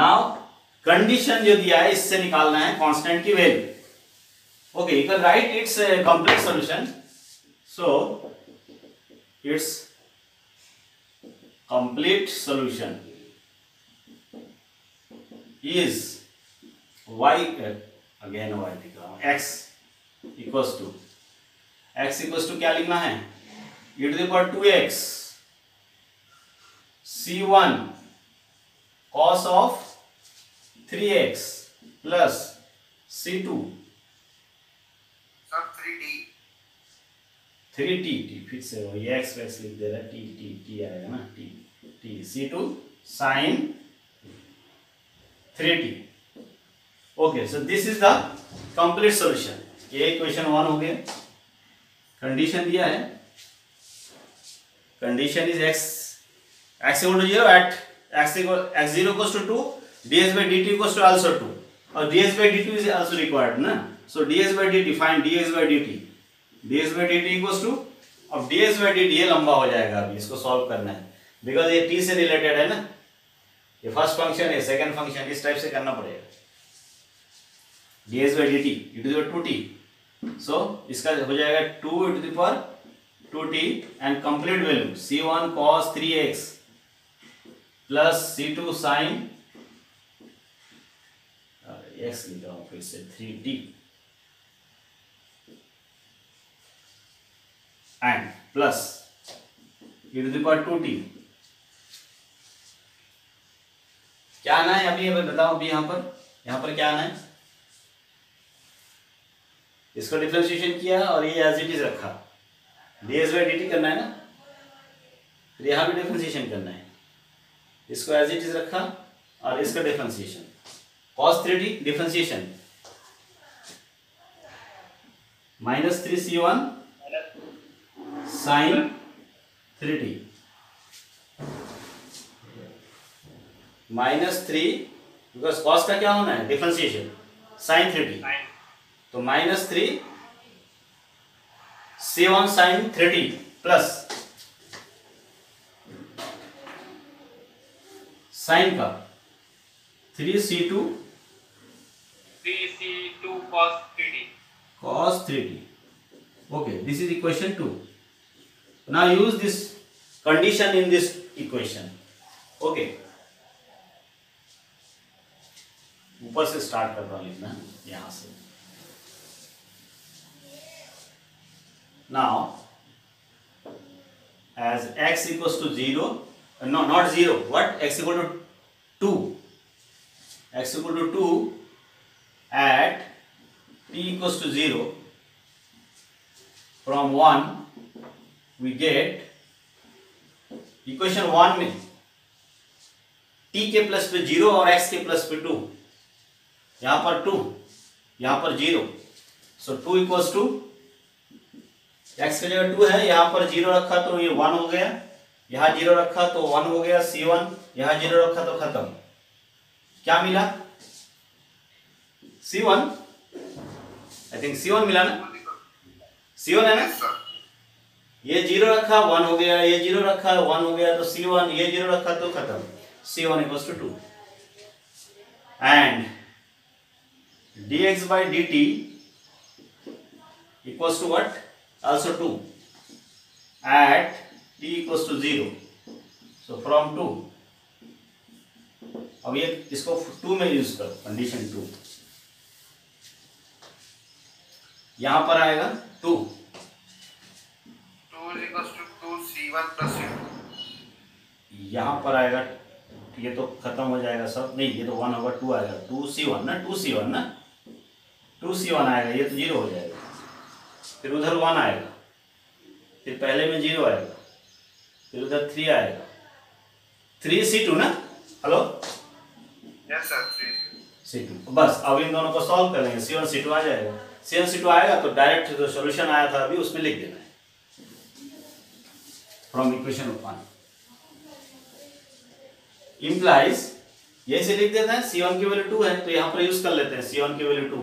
नाउ कंडीशन जो दिया है इससे निकालना है कांस्टेंट की value okay right it's complex solution so it's complete solution is y again y लिख रहा हूं x equals to x equals to क्या लिखना है it the power two x c one cos of three x plus c two three d three t t फिर से वो ये एक्सप्रेस लिख दे रहा है टी टी टी आएगा ना t t c two sine three t okay so this is the complete solution ये क्वेश्चन वन हो गया कंडीशन दिया है condition is x x equal to zero at x equal x zero equal to two d t ds by dt equals to also 2 or ds by dt is also required na so ds by dt find ds d t ds by d t equals to अब DS by D T ये लंबा हो जाएगा अभी इसको solve करना है because ये टी से रिलेटेड है ना ये फर्स्ट फंक्शन है सेकेंड फंक्शन इस टाइप से करना पड़ेगा d s by d t it is two t so इसका हो जाएगा टू इट दी पर two t and complete value c one cos three x plus c two sine x लिख रहा हूँ फिर से थ्री टी एंड प्लस ये टू पावर क्या आना है अभी अभी बताओ अभी यहां पर यहां पर क्या आना है इसको डिफ्रेंशिएशन किया और ये एज इट इज रखा डीएस बाई डी करना है ना फिर यहां भी डिफ्रेंसिएशन करना है इसको एज इट इज रखा और इसका differentiation cos three d differentiation minus three c one sine three t minus three because cos का क्या होना है डिफ्रेंसिएशन साइन थ्री टी तो minus three seven sine three t plus sine का three c two three c two cos three t cos three d okay this is equation two Now use this condition in this equation. Okay. ऊपर से start कर रहा हूं लिखना यहां से now as x equals to 0 uh, no not 0 what x equal to 2 x equal to 2 at t equals to 0 from 1 we get equation one में T के प्लस पे जीरो और एक्स के प्लस पे टू यहां पर टू यहां पर zero so two equals two x के जगह टू है यहां पर जीरो रखा तो ये वन हो गया यहां जीरो रखा तो वन हो गया सी वन यहां जीरो रखा तो खत्म क्या मिला c one I think c one मिला ना सी वन है ना ये जीरो रखा वन हो गया ये जीरो रखा वन हो गया तो सी वन ये जीरो रखा तो खत्म c one equal two two and d x by d t equal two what also two at t equal two zero so from two अब ये इसको टू में यूज करो कंडीशन टू यहां पर आएगा टू यहाँ पर आएगा ये तो खत्म हो जाएगा सब नहीं ये तो वन ओवर टू आएगा टू सी वन ना टू सी वन ना टू सी वन आएगा ये तो जीरो हो जाएगा फिर उधर वन आएगा फिर पहले में जीरो आएगा फिर उधर थ्री आएगा थ्री सी टू ना हेलो yes, सी टू बस अब इन दोनों को सॉल्व लेंगे सी वन सी टू आ जाएगा सी वन सी टू आएगा तो डायरेक्ट जो सोल्यूशन आया था अभी उसमें लिख देना है from equation वन implies यही से लिख देते हैं सी वन की वैल्यू टू है तो यहां पर यूज कर लेते हैं सी वन की वैल्यू टू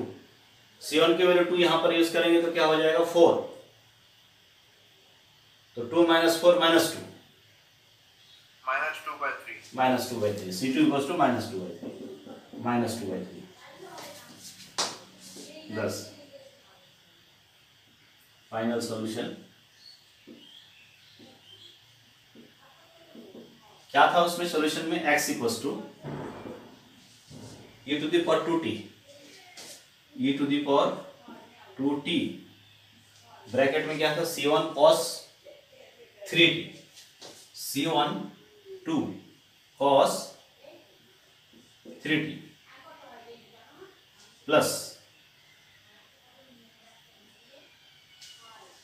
सी वन की वैल्यू टू यहां पर यूज करेंगे तो क्या हो जाएगा फोर तो two minus four minus two minus two by three minus two by three c two equal two minus two by three minus two by three this final solution क्या था उसमें सॉल्यूशन में x इक्वल टू ये two the power two t e two power two t bracket में क्या था c one cos three t c one two cos three t plus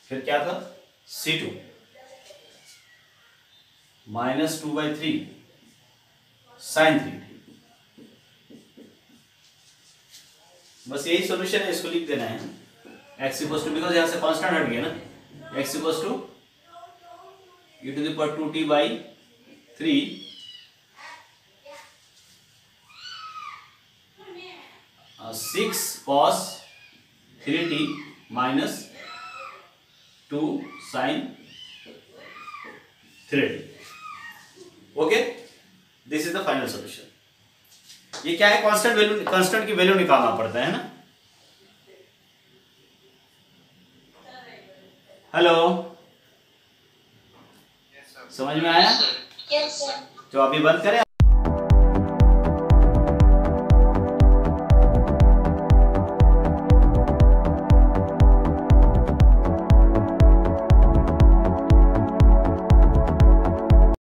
फिर क्या था c two minus two by three sine three बस यही solution है इसको लिख देना है एक्स इक्वस टू बिकॉज यहां से कॉन्स्टेंट हट गया ना x equals two you two the power two t by three six cos three t minus two sine three t okay this is the final solution ये क्या है constant value constant की value निकालना पड़ता है ना हेलो yes, समझ में आया yes, तो अभी बंद करें